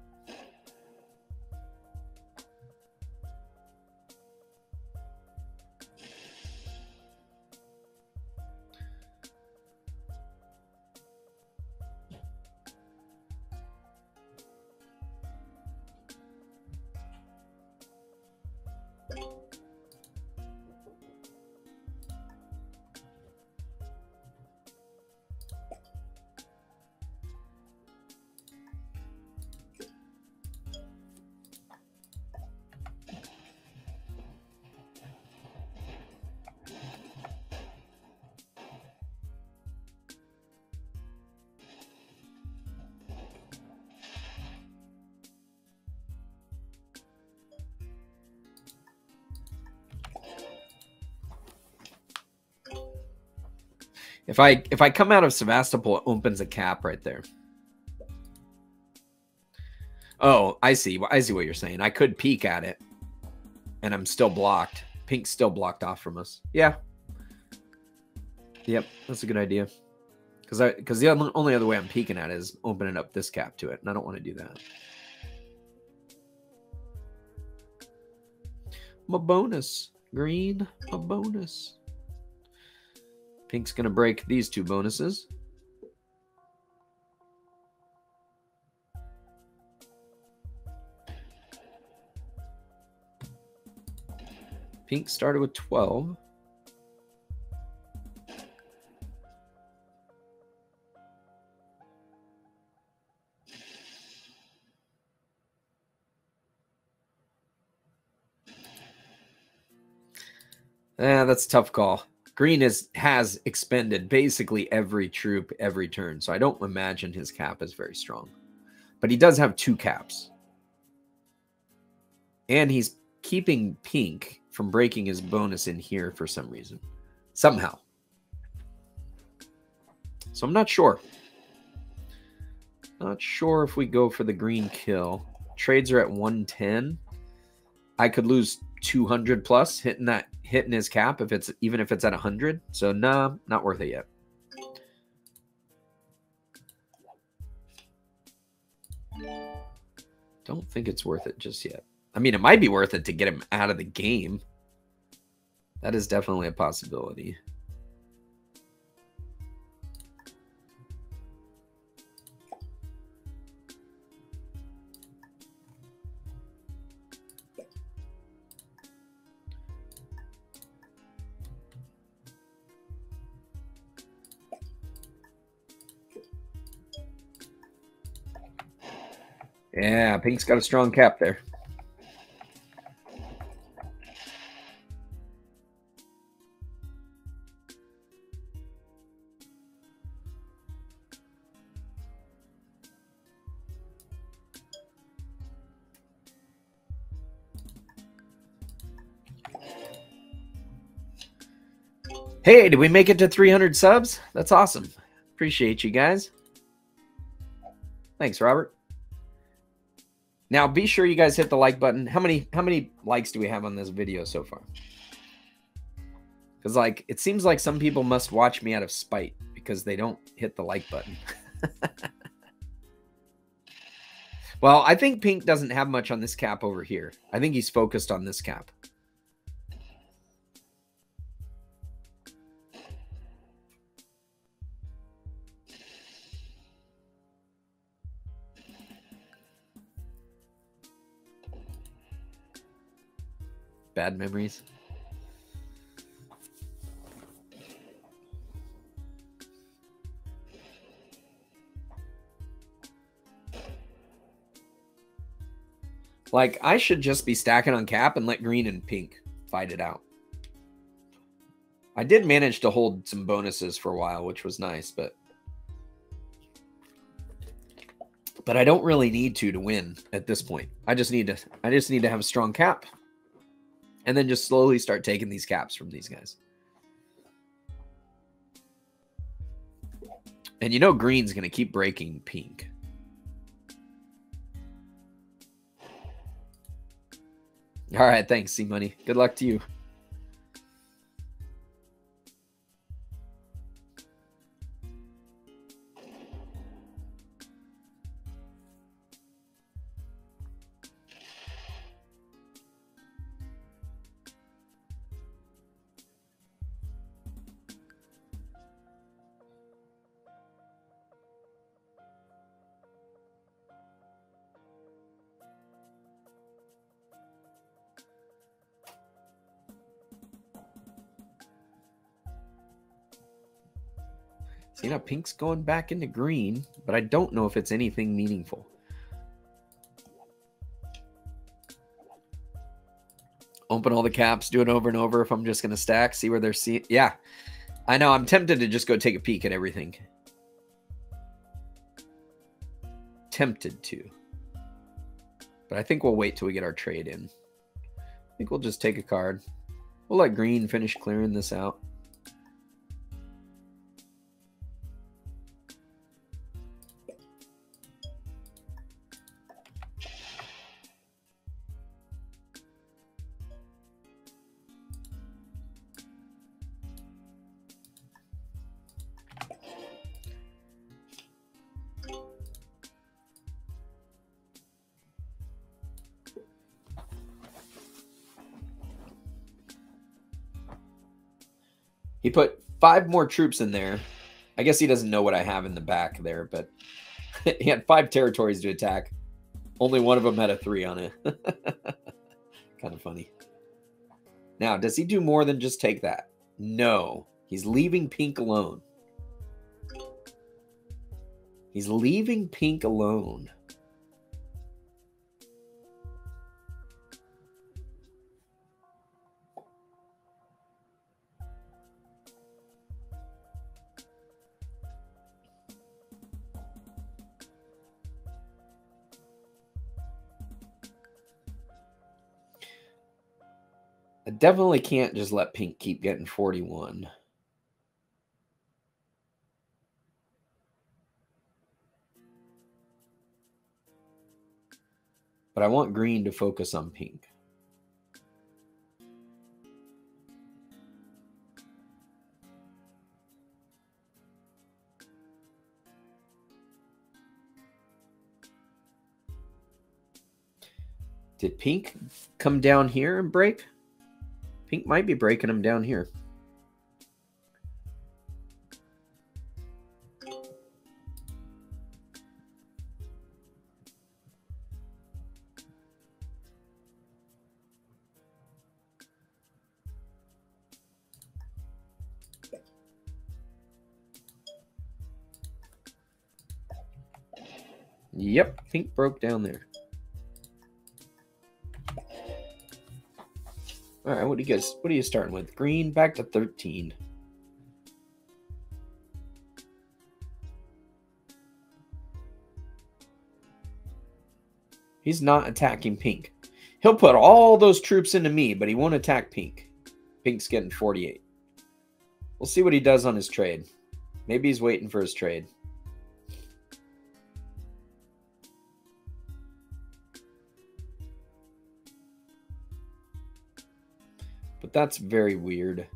If I if I come out of Sevastopol, it opens a cap right there. Oh, I see. I see what you're saying. I could peek at it, and I'm still blocked. Pink's still blocked off from us. Yeah. Yep, that's a good idea. Because I because the only other way I'm peeking at is opening up this cap to it, and I don't want to do that. My bonus. Green, a bonus. Pink's going to break these two bonuses. Pink started with 12. Yeah, that's a tough call. Green is has expended basically every troop every turn, so I don't imagine his cap is very strong. But he does have two caps. And he's keeping pink from breaking his bonus in here for some reason. Somehow. So I'm not sure. Not sure if we go for the green kill. Trades are at 110. I could lose 200 plus hitting that hitting his cap if it's even if it's at 100. So nah, not worth it yet. Don't think it's worth it just yet. I mean, it might be worth it to get him out of the game. That is definitely a possibility. Pink's got a strong cap there. Hey, did we make it to 300 subs? That's awesome. Appreciate you guys. Thanks, Robert. Now be sure you guys hit the like button. How many how many likes do we have on this video so far? Because like it seems like some people must watch me out of spite because they don't hit the like button. well, I think Pink doesn't have much on this cap over here. I think he's focused on this cap. Bad memories. Like, I should just be stacking on cap and let green and pink fight it out. I did manage to hold some bonuses for a while, which was nice, but but I don't really need to to win at this point. I just need to I just need to have a strong cap and then just slowly start taking these caps from these guys. And you know green's going to keep breaking pink. All right, thanks, C Money. Good luck to you. Pink's going back into green, but I don't know if it's anything meaningful. Open all the caps, do it over and over if I'm just going to stack, see where they're seeing. Yeah, I know. I'm tempted to just go take a peek at everything. Tempted to. But I think we'll wait till we get our trade in. I think we'll just take a card. We'll let green finish clearing this out. Five more troops in there. I guess he doesn't know what I have in the back there, but he had five territories to attack. Only one of them had a three on it. kind of funny. Now, does he do more than just take that? No. He's leaving pink alone. He's leaving pink alone. Definitely can't just let pink keep getting 41. But I want green to focus on pink. Did pink come down here and break? Pink might be breaking them down here. Yep, pink broke down there. All right, what do you guys what are you starting with? Green back to 13. He's not attacking pink. He'll put all those troops into me, but he won't attack pink. Pink's getting 48. We'll see what he does on his trade. Maybe he's waiting for his trade. But that's very weird.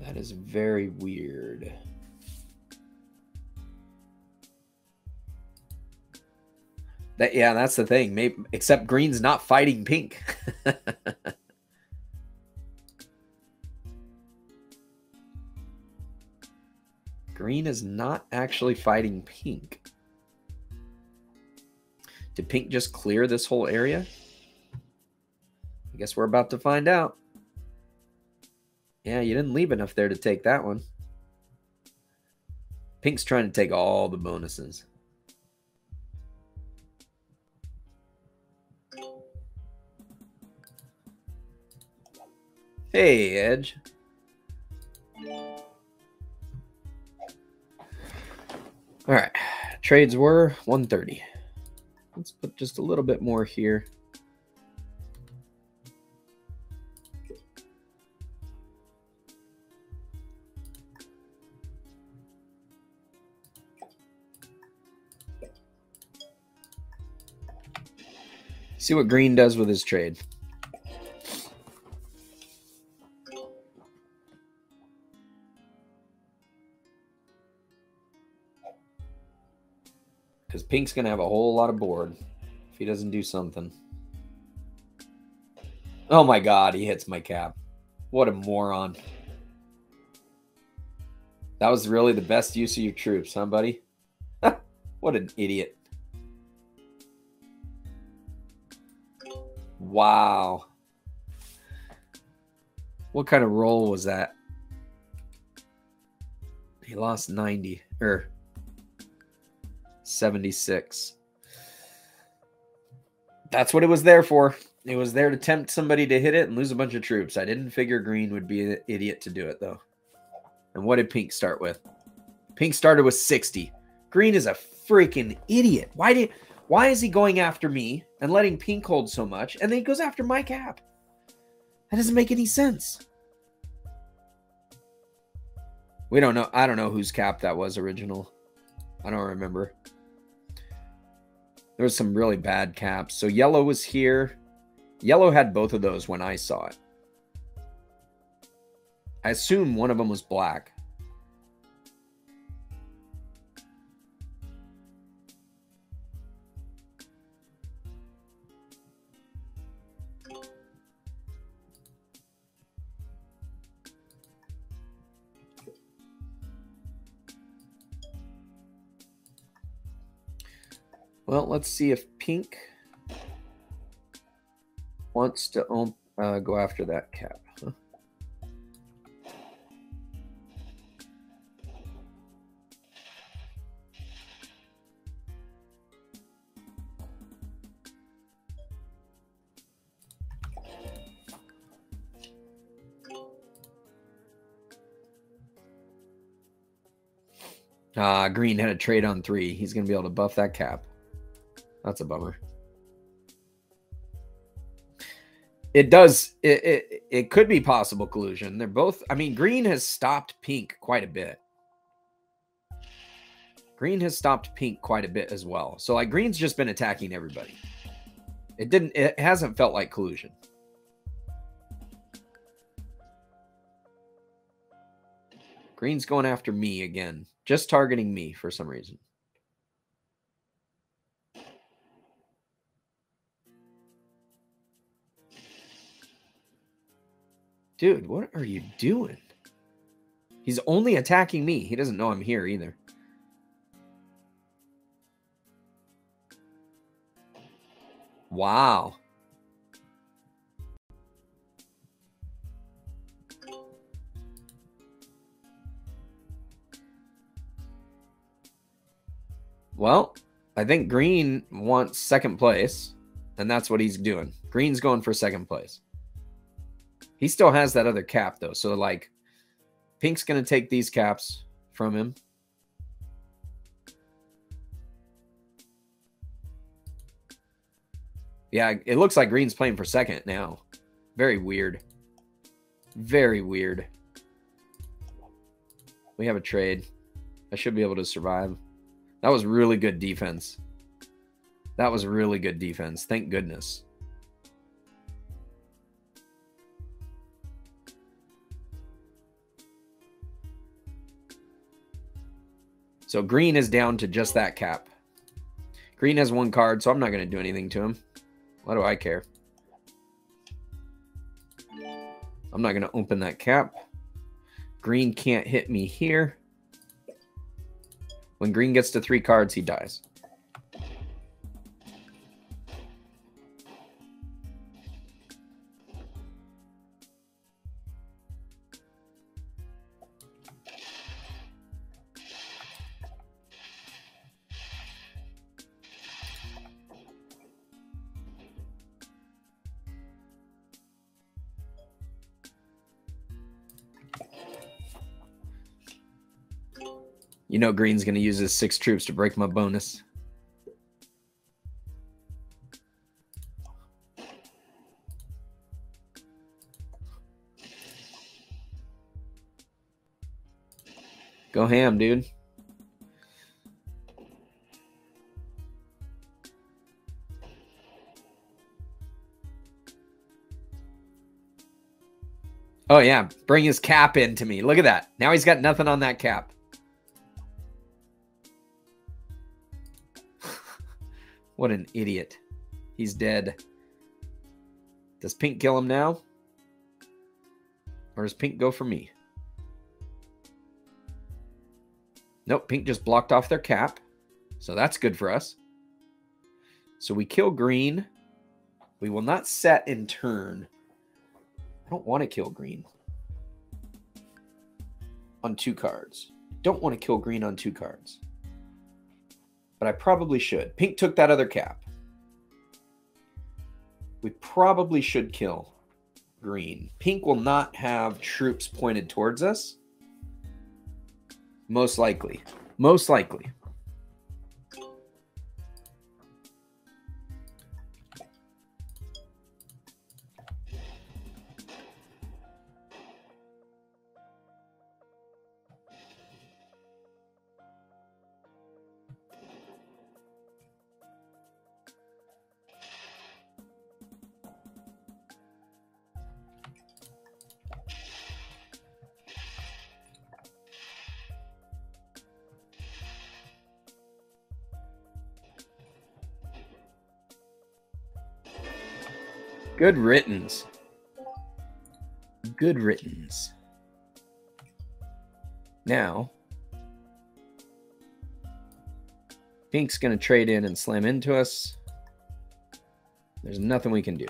That is very weird. That yeah, that's the thing. Maybe except green's not fighting pink. Green is not actually fighting pink. Did pink just clear this whole area? I guess we're about to find out. Yeah, you didn't leave enough there to take that one. Pink's trying to take all the bonuses. Hey, Edge. All right. Trades were 130. Let's put just a little bit more here. See what green does with his trade. Pink's going to have a whole lot of board if he doesn't do something. Oh my god, he hits my cap. What a moron. That was really the best use of your troops, huh, buddy? what an idiot. Wow. What kind of roll was that? He lost 90 or 76. That's what it was there for. It was there to tempt somebody to hit it and lose a bunch of troops. I didn't figure green would be an idiot to do it, though. And what did pink start with? Pink started with 60. Green is a freaking idiot. Why did why is he going after me and letting pink hold so much and then he goes after my cap? That doesn't make any sense. We don't know. I don't know whose cap that was original. I don't remember. There was some really bad caps. So yellow was here. Yellow had both of those when I saw it. I assume one of them was black. Well, let's see if pink wants to uh, go after that cap. Ah, Green had a trade on three. He's going to be able to buff that cap. That's a bummer. It does. It, it, it could be possible collusion. They're both. I mean, Green has stopped Pink quite a bit. Green has stopped Pink quite a bit as well. So like Green's just been attacking everybody. It didn't. It hasn't felt like collusion. Green's going after me again, just targeting me for some reason. Dude, what are you doing? He's only attacking me. He doesn't know I'm here either. Wow. Well, I think Green wants second place, and that's what he's doing. Green's going for second place. He still has that other cap, though. So, like, Pink's going to take these caps from him. Yeah, it looks like Green's playing for second now. Very weird. Very weird. We have a trade. I should be able to survive. That was really good defense. That was really good defense. Thank goodness. So green is down to just that cap. Green has one card, so I'm not going to do anything to him. Why do I care? I'm not going to open that cap. Green can't hit me here. When green gets to three cards, he dies. Know Green's going to use his six troops to break my bonus. Go ham, dude. Oh yeah, bring his cap into me. Look at that. Now he's got nothing on that cap. What an idiot. He's dead. Does Pink kill him now? Or does Pink go for me? Nope, Pink just blocked off their cap. So that's good for us. So we kill green. We will not set in turn. I don't want to kill green on two cards. Don't want to kill green on two cards but I probably should. Pink took that other cap. We probably should kill green. Pink will not have troops pointed towards us. Most likely. Most likely. Good riddance. Good riddance. Now, Pink's going to trade in and slam into us. There's nothing we can do.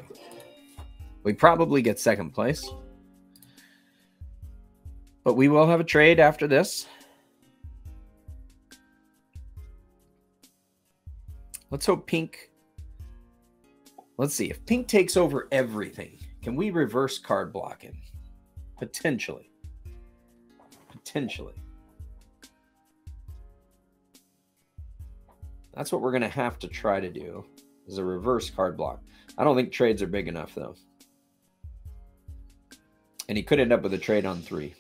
We probably get second place. But we will have a trade after this. Let's hope Pink. Let's see. If Pink takes over everything, can we reverse card blocking? Potentially. Potentially. That's what we're going to have to try to do is a reverse card block. I don't think trades are big enough, though. And he could end up with a trade on three.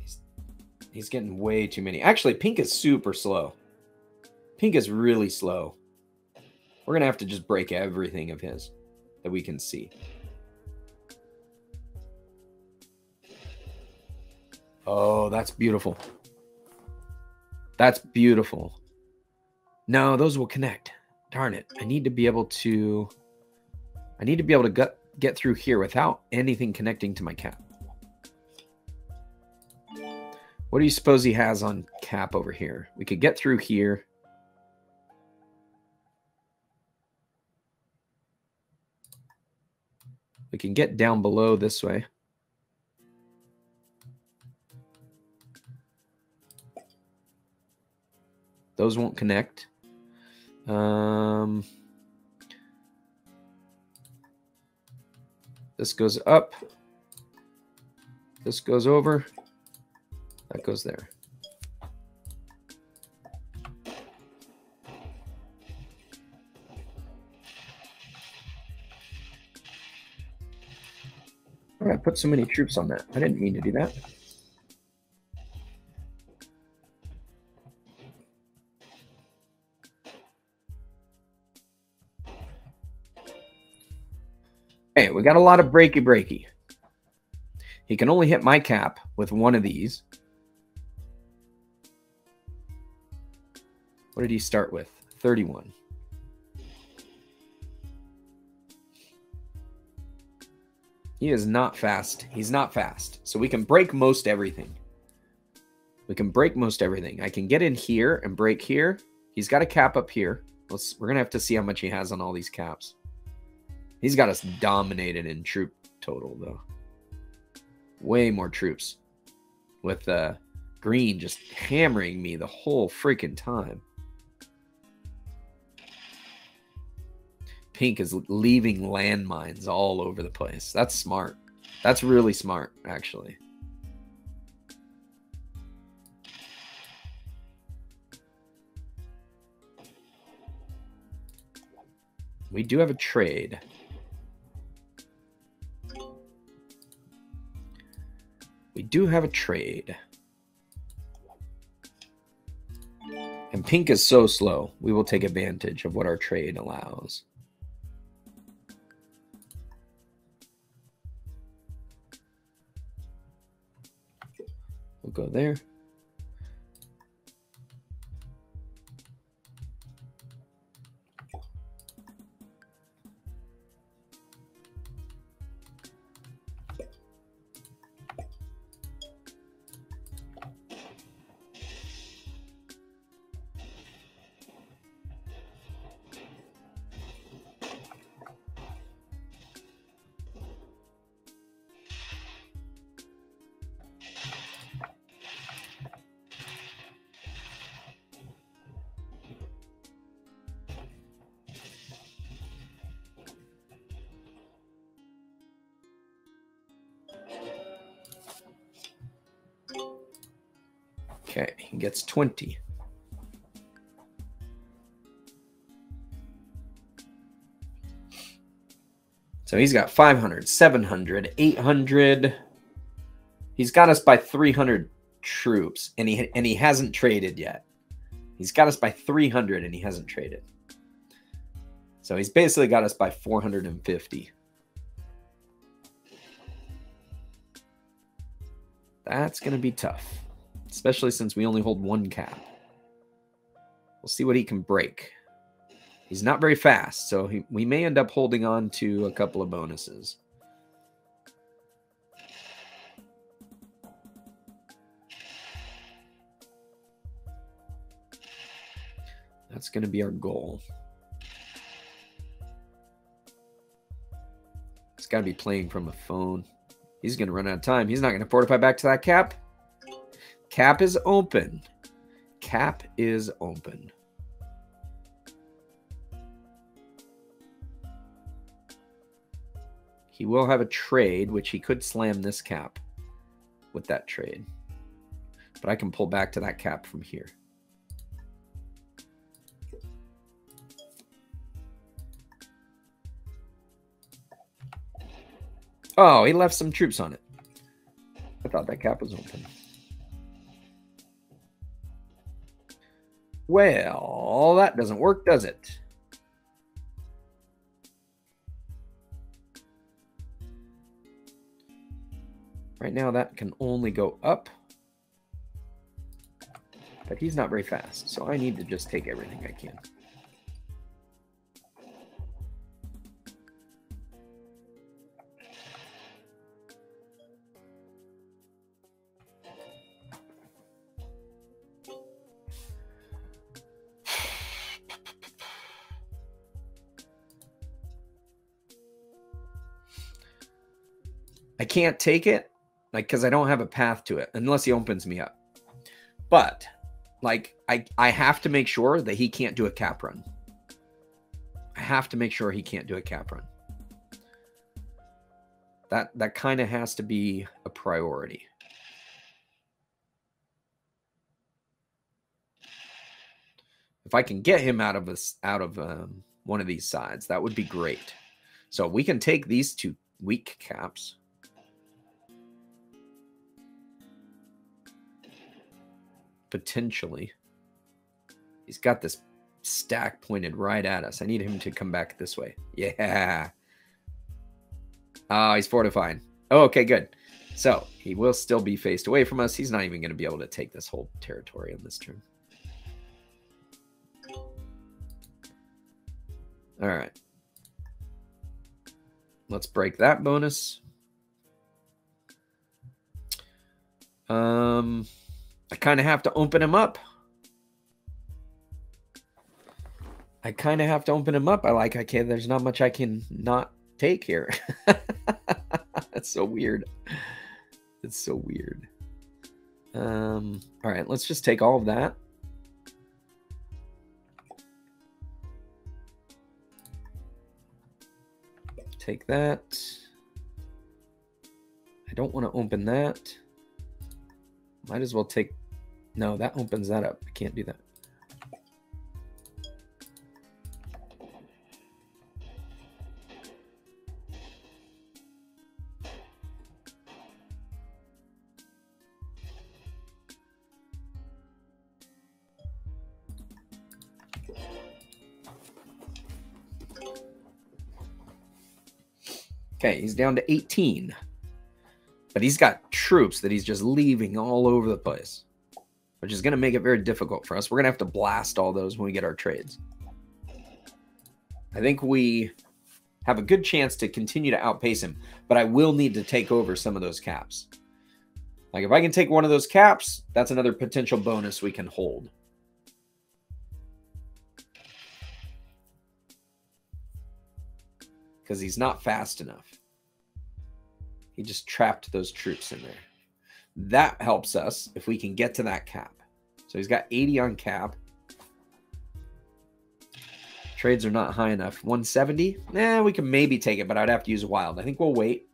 He's, he's getting way too many. Actually, pink is super slow. Pink is really slow. We're going to have to just break everything of his that we can see. Oh, that's beautiful. That's beautiful. No, those will connect. Darn it. I need to be able to I need to be able to get get through here without anything connecting to my cap. What do you suppose he has on cap over here? We could get through here. We can get down below this way. Those won't connect. Um, this goes up. This goes over. That goes there. I put so many troops on that. I didn't mean to do that. Hey, we got a lot of breaky breaky. He can only hit my cap with one of these. What did he start with? 31. He is not fast. He's not fast. So we can break most everything. We can break most everything. I can get in here and break here. He's got a cap up here. Let's, we're going to have to see how much he has on all these caps. He's got us dominated in troop total, though. Way more troops. With uh, Green just hammering me the whole freaking time. Pink is leaving landmines all over the place. That's smart. That's really smart, actually. We do have a trade. We do have a trade. And pink is so slow. We will take advantage of what our trade allows. Go there. Gets 20. So he's got 500, 700, 800. He's got us by 300 troops and he and he hasn't traded yet. He's got us by 300 and he hasn't traded. So he's basically got us by 450. That's going to be tough especially since we only hold one cap. We'll see what he can break. He's not very fast, so he, we may end up holding on to a couple of bonuses. That's going to be our goal. He's got to be playing from a phone. He's going to run out of time. He's not going to fortify back to that cap. Cap is open. Cap is open. He will have a trade, which he could slam this cap with that trade. But I can pull back to that cap from here. Oh, he left some troops on it. I thought that cap was open. Well, that doesn't work, does it? Right now, that can only go up. But he's not very fast, so I need to just take everything I can. Can't take it like because I don't have a path to it unless he opens me up. But like I I have to make sure that he can't do a cap run. I have to make sure he can't do a cap run. That that kind of has to be a priority. If I can get him out of us out of um, one of these sides, that would be great. So we can take these two weak caps. Potentially. He's got this stack pointed right at us. I need him to come back this way. Yeah. Oh, he's fortifying. Oh, okay, good. So he will still be faced away from us. He's not even going to be able to take this whole territory on this turn. All right. Let's break that bonus. Um, I kind of have to open him up. I kind of have to open him up. I like, okay, there's not much I can not take here. That's so weird. It's so weird. Um, all right, let's just take all of that. Take that. I don't want to open that. Might as well take... No, that opens that up. I can't do that. Okay, he's down to 18. But he's got troops that he's just leaving all over the place, which is going to make it very difficult for us. We're going to have to blast all those when we get our trades. I think we have a good chance to continue to outpace him, but I will need to take over some of those caps. Like if I can take one of those caps, that's another potential bonus we can hold. Because he's not fast enough. He just trapped those troops in there. That helps us if we can get to that cap. So he's got 80 on cap. Trades are not high enough. 170? Nah, we can maybe take it, but I'd have to use wild. I think we'll wait.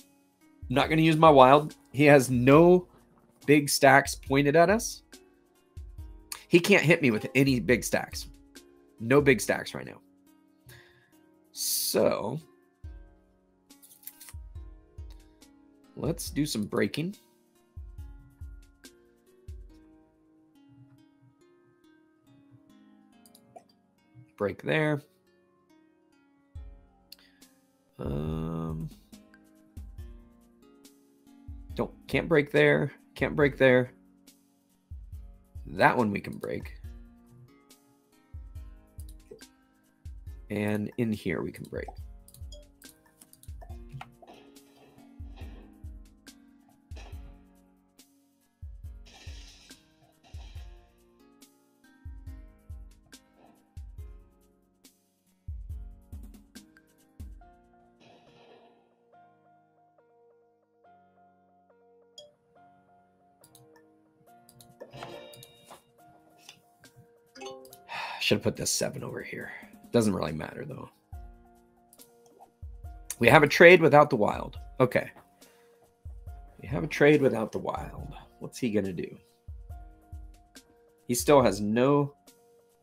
I'm not going to use my wild. He has no big stacks pointed at us. He can't hit me with any big stacks. No big stacks right now. So Let's do some breaking. Break there. Um, don't can't break there. Can't break there. That one we can break. And in here we can break. Should have put this seven over here. Doesn't really matter though. We have a trade without the wild. Okay. We have a trade without the wild. What's he going to do? He still has no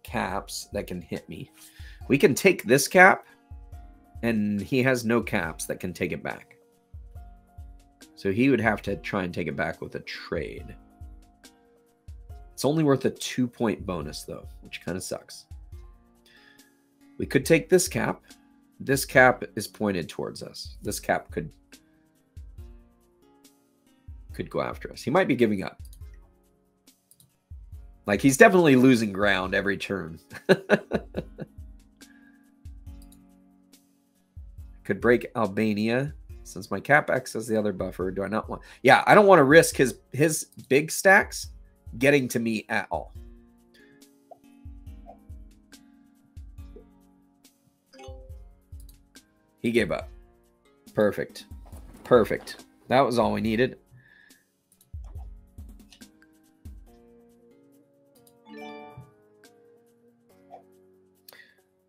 caps that can hit me. We can take this cap, and he has no caps that can take it back. So he would have to try and take it back with a trade. It's only worth a two point bonus, though, which kind of sucks. We could take this cap. This cap is pointed towards us. This cap could could go after us. He might be giving up. Like he's definitely losing ground every turn. could break Albania since my cap has the other buffer. Do I not want? Yeah, I don't want to risk his his big stacks getting to me at all. He gave up. Perfect. Perfect. That was all we needed.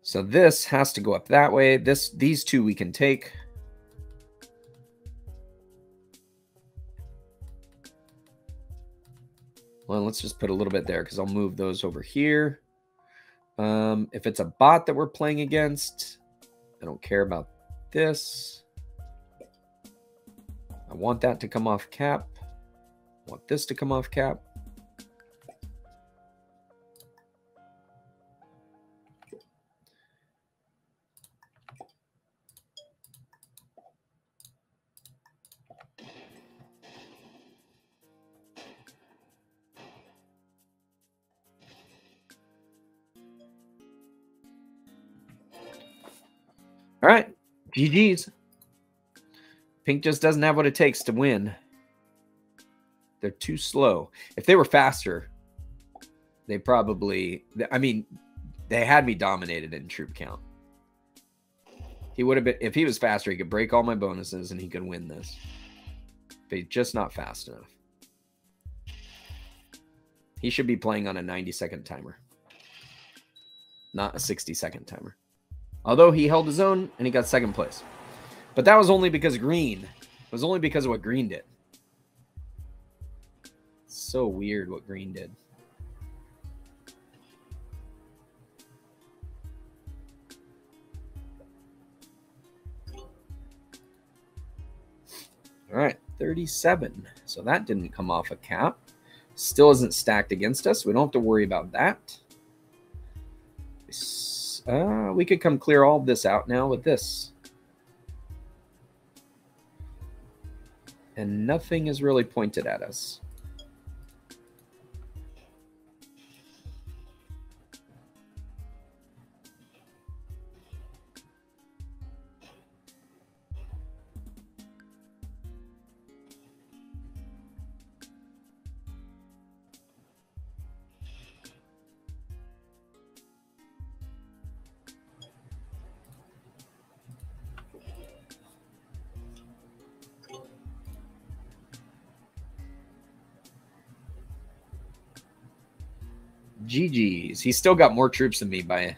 So this has to go up that way. This These two we can take. Well, let's just put a little bit there because I'll move those over here. Um, if it's a bot that we're playing against, I don't care about this. I want that to come off cap. I want this to come off cap. GG's. Pink just doesn't have what it takes to win. They're too slow. If they were faster, they probably, I mean, they had me dominated in troop count. He would have been, if he was faster, he could break all my bonuses and he could win this. But he's just not fast enough. He should be playing on a 90 second timer, not a 60 second timer. Although he held his own and he got second place. But that was only because green. It was only because of what green did. so weird what green did. All right, 37. So that didn't come off a cap. Still isn't stacked against us. We don't have to worry about that. Uh, we could come clear all this out now with this. And nothing is really pointed at us. GG's. He's still got more troops than me by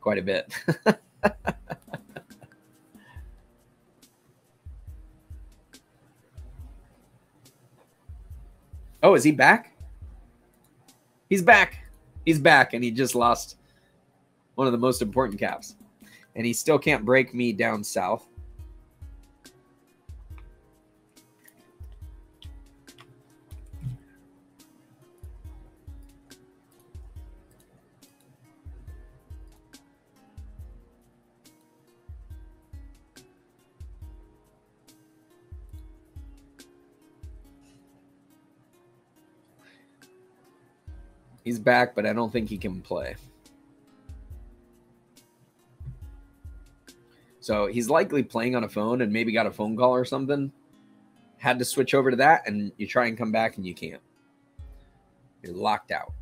quite a bit. oh, is he back? He's back. He's back, and he just lost one of the most important caps. And he still can't break me down south. Back, but I don't think he can play. So he's likely playing on a phone and maybe got a phone call or something. Had to switch over to that, and you try and come back and you can't. You're locked out.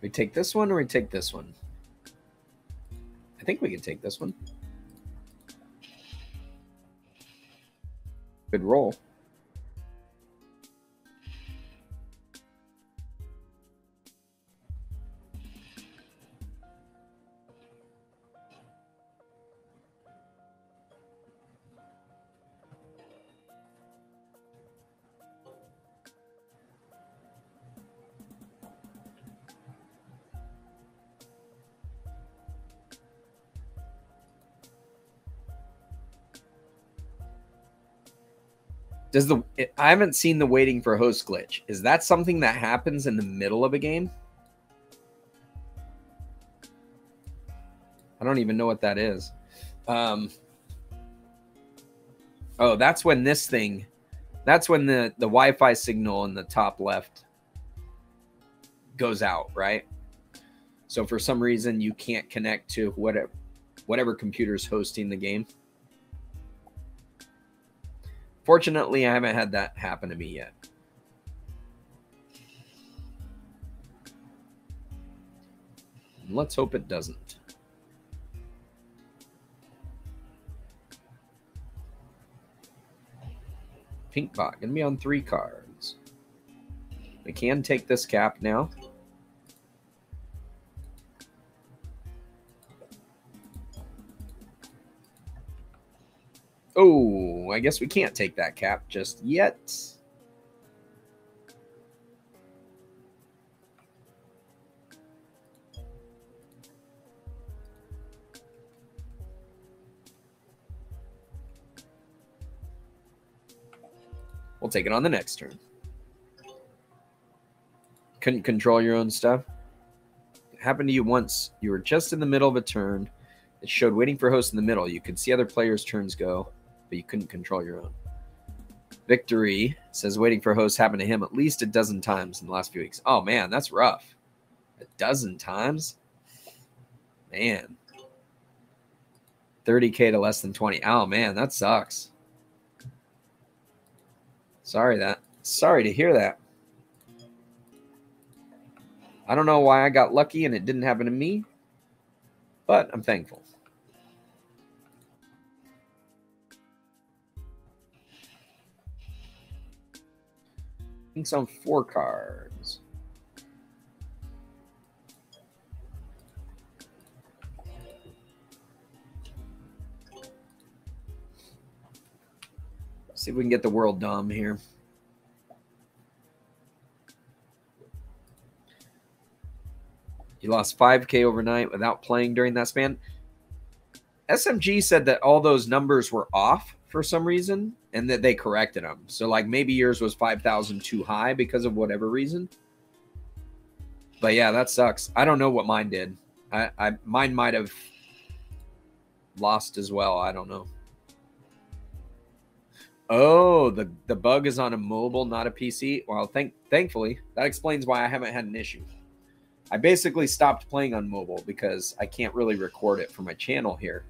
We take this one or we take this one? I think we can take this one. Good roll. Does the I haven't seen the waiting for host glitch. Is that something that happens in the middle of a game? I don't even know what that is. Um, oh, that's when this thing, that's when the, the Wi Fi signal in the top left goes out, right? So for some reason, you can't connect to whatever, whatever computer's hosting the game. Fortunately, I haven't had that happen to me yet. Let's hope it doesn't. Pink bot gonna be on three cards. We can take this cap now. Oh, I guess we can't take that cap just yet. We'll take it on the next turn. Couldn't control your own stuff. It happened to you once. You were just in the middle of a turn. It showed waiting for host in the middle. You could see other players' turns go but you couldn't control your own. Victory says waiting for host happened to him at least a dozen times in the last few weeks. Oh man, that's rough. A dozen times? Man. 30k to less than 20. Oh man, that sucks. Sorry that. Sorry to hear that. I don't know why I got lucky and it didn't happen to me, but I'm thankful. It's on four cards. See if we can get the world dom here. You lost 5K overnight without playing during that span. SMG said that all those numbers were off for some reason and that they corrected them. So like maybe yours was 5,000 too high because of whatever reason. But yeah, that sucks. I don't know what mine did. I, I mine might have lost as well. I don't know. Oh, the the bug is on a mobile, not a PC. Well, thank thankfully that explains why I haven't had an issue. I basically stopped playing on mobile because I can't really record it for my channel here.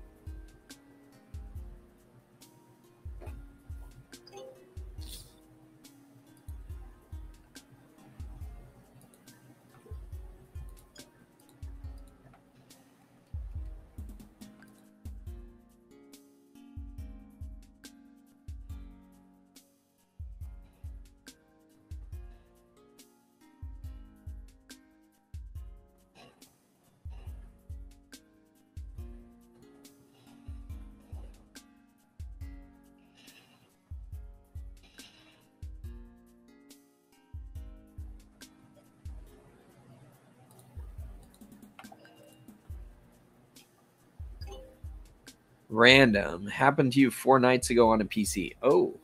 Random. Happened to you four nights ago on a PC. Oh.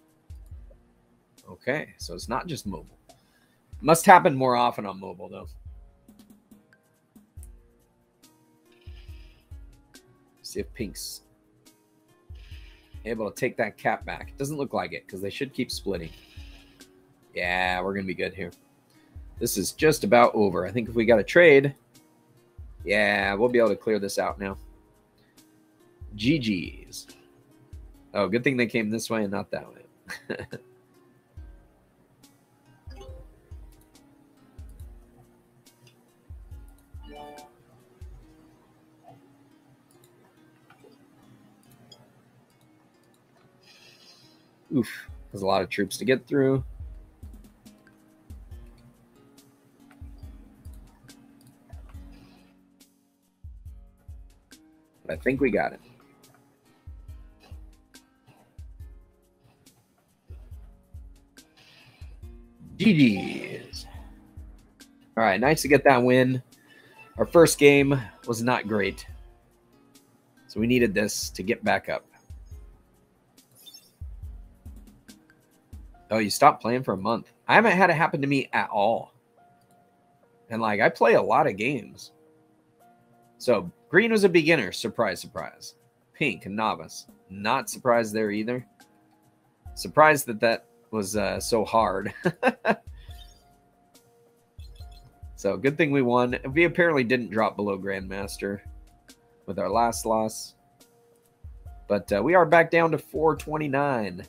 Okay. So it's not just mobile. Must happen more often on mobile, though. See if Pink's able to take that cap back. It doesn't look like it because they should keep splitting. Yeah, we're going to be good here. This is just about over. I think if we got a trade, yeah, we'll be able to clear this out now. GG's. Oh, good thing they came this way and not that way. Oof. There's a lot of troops to get through. But I think we got it. GG's. All right, nice to get that win. Our first game was not great. So we needed this to get back up. Oh, you stopped playing for a month. I haven't had it happen to me at all. And like I play a lot of games. So green was a beginner. Surprise, surprise. Pink, novice. Not surprised there either. Surprised that that was uh, so hard. so good thing we won. We apparently didn't drop below Grandmaster with our last loss. But uh, we are back down to 429.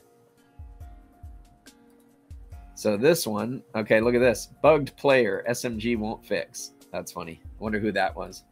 So this one, okay, look at this. Bugged player, SMG won't fix. That's funny. I wonder who that was.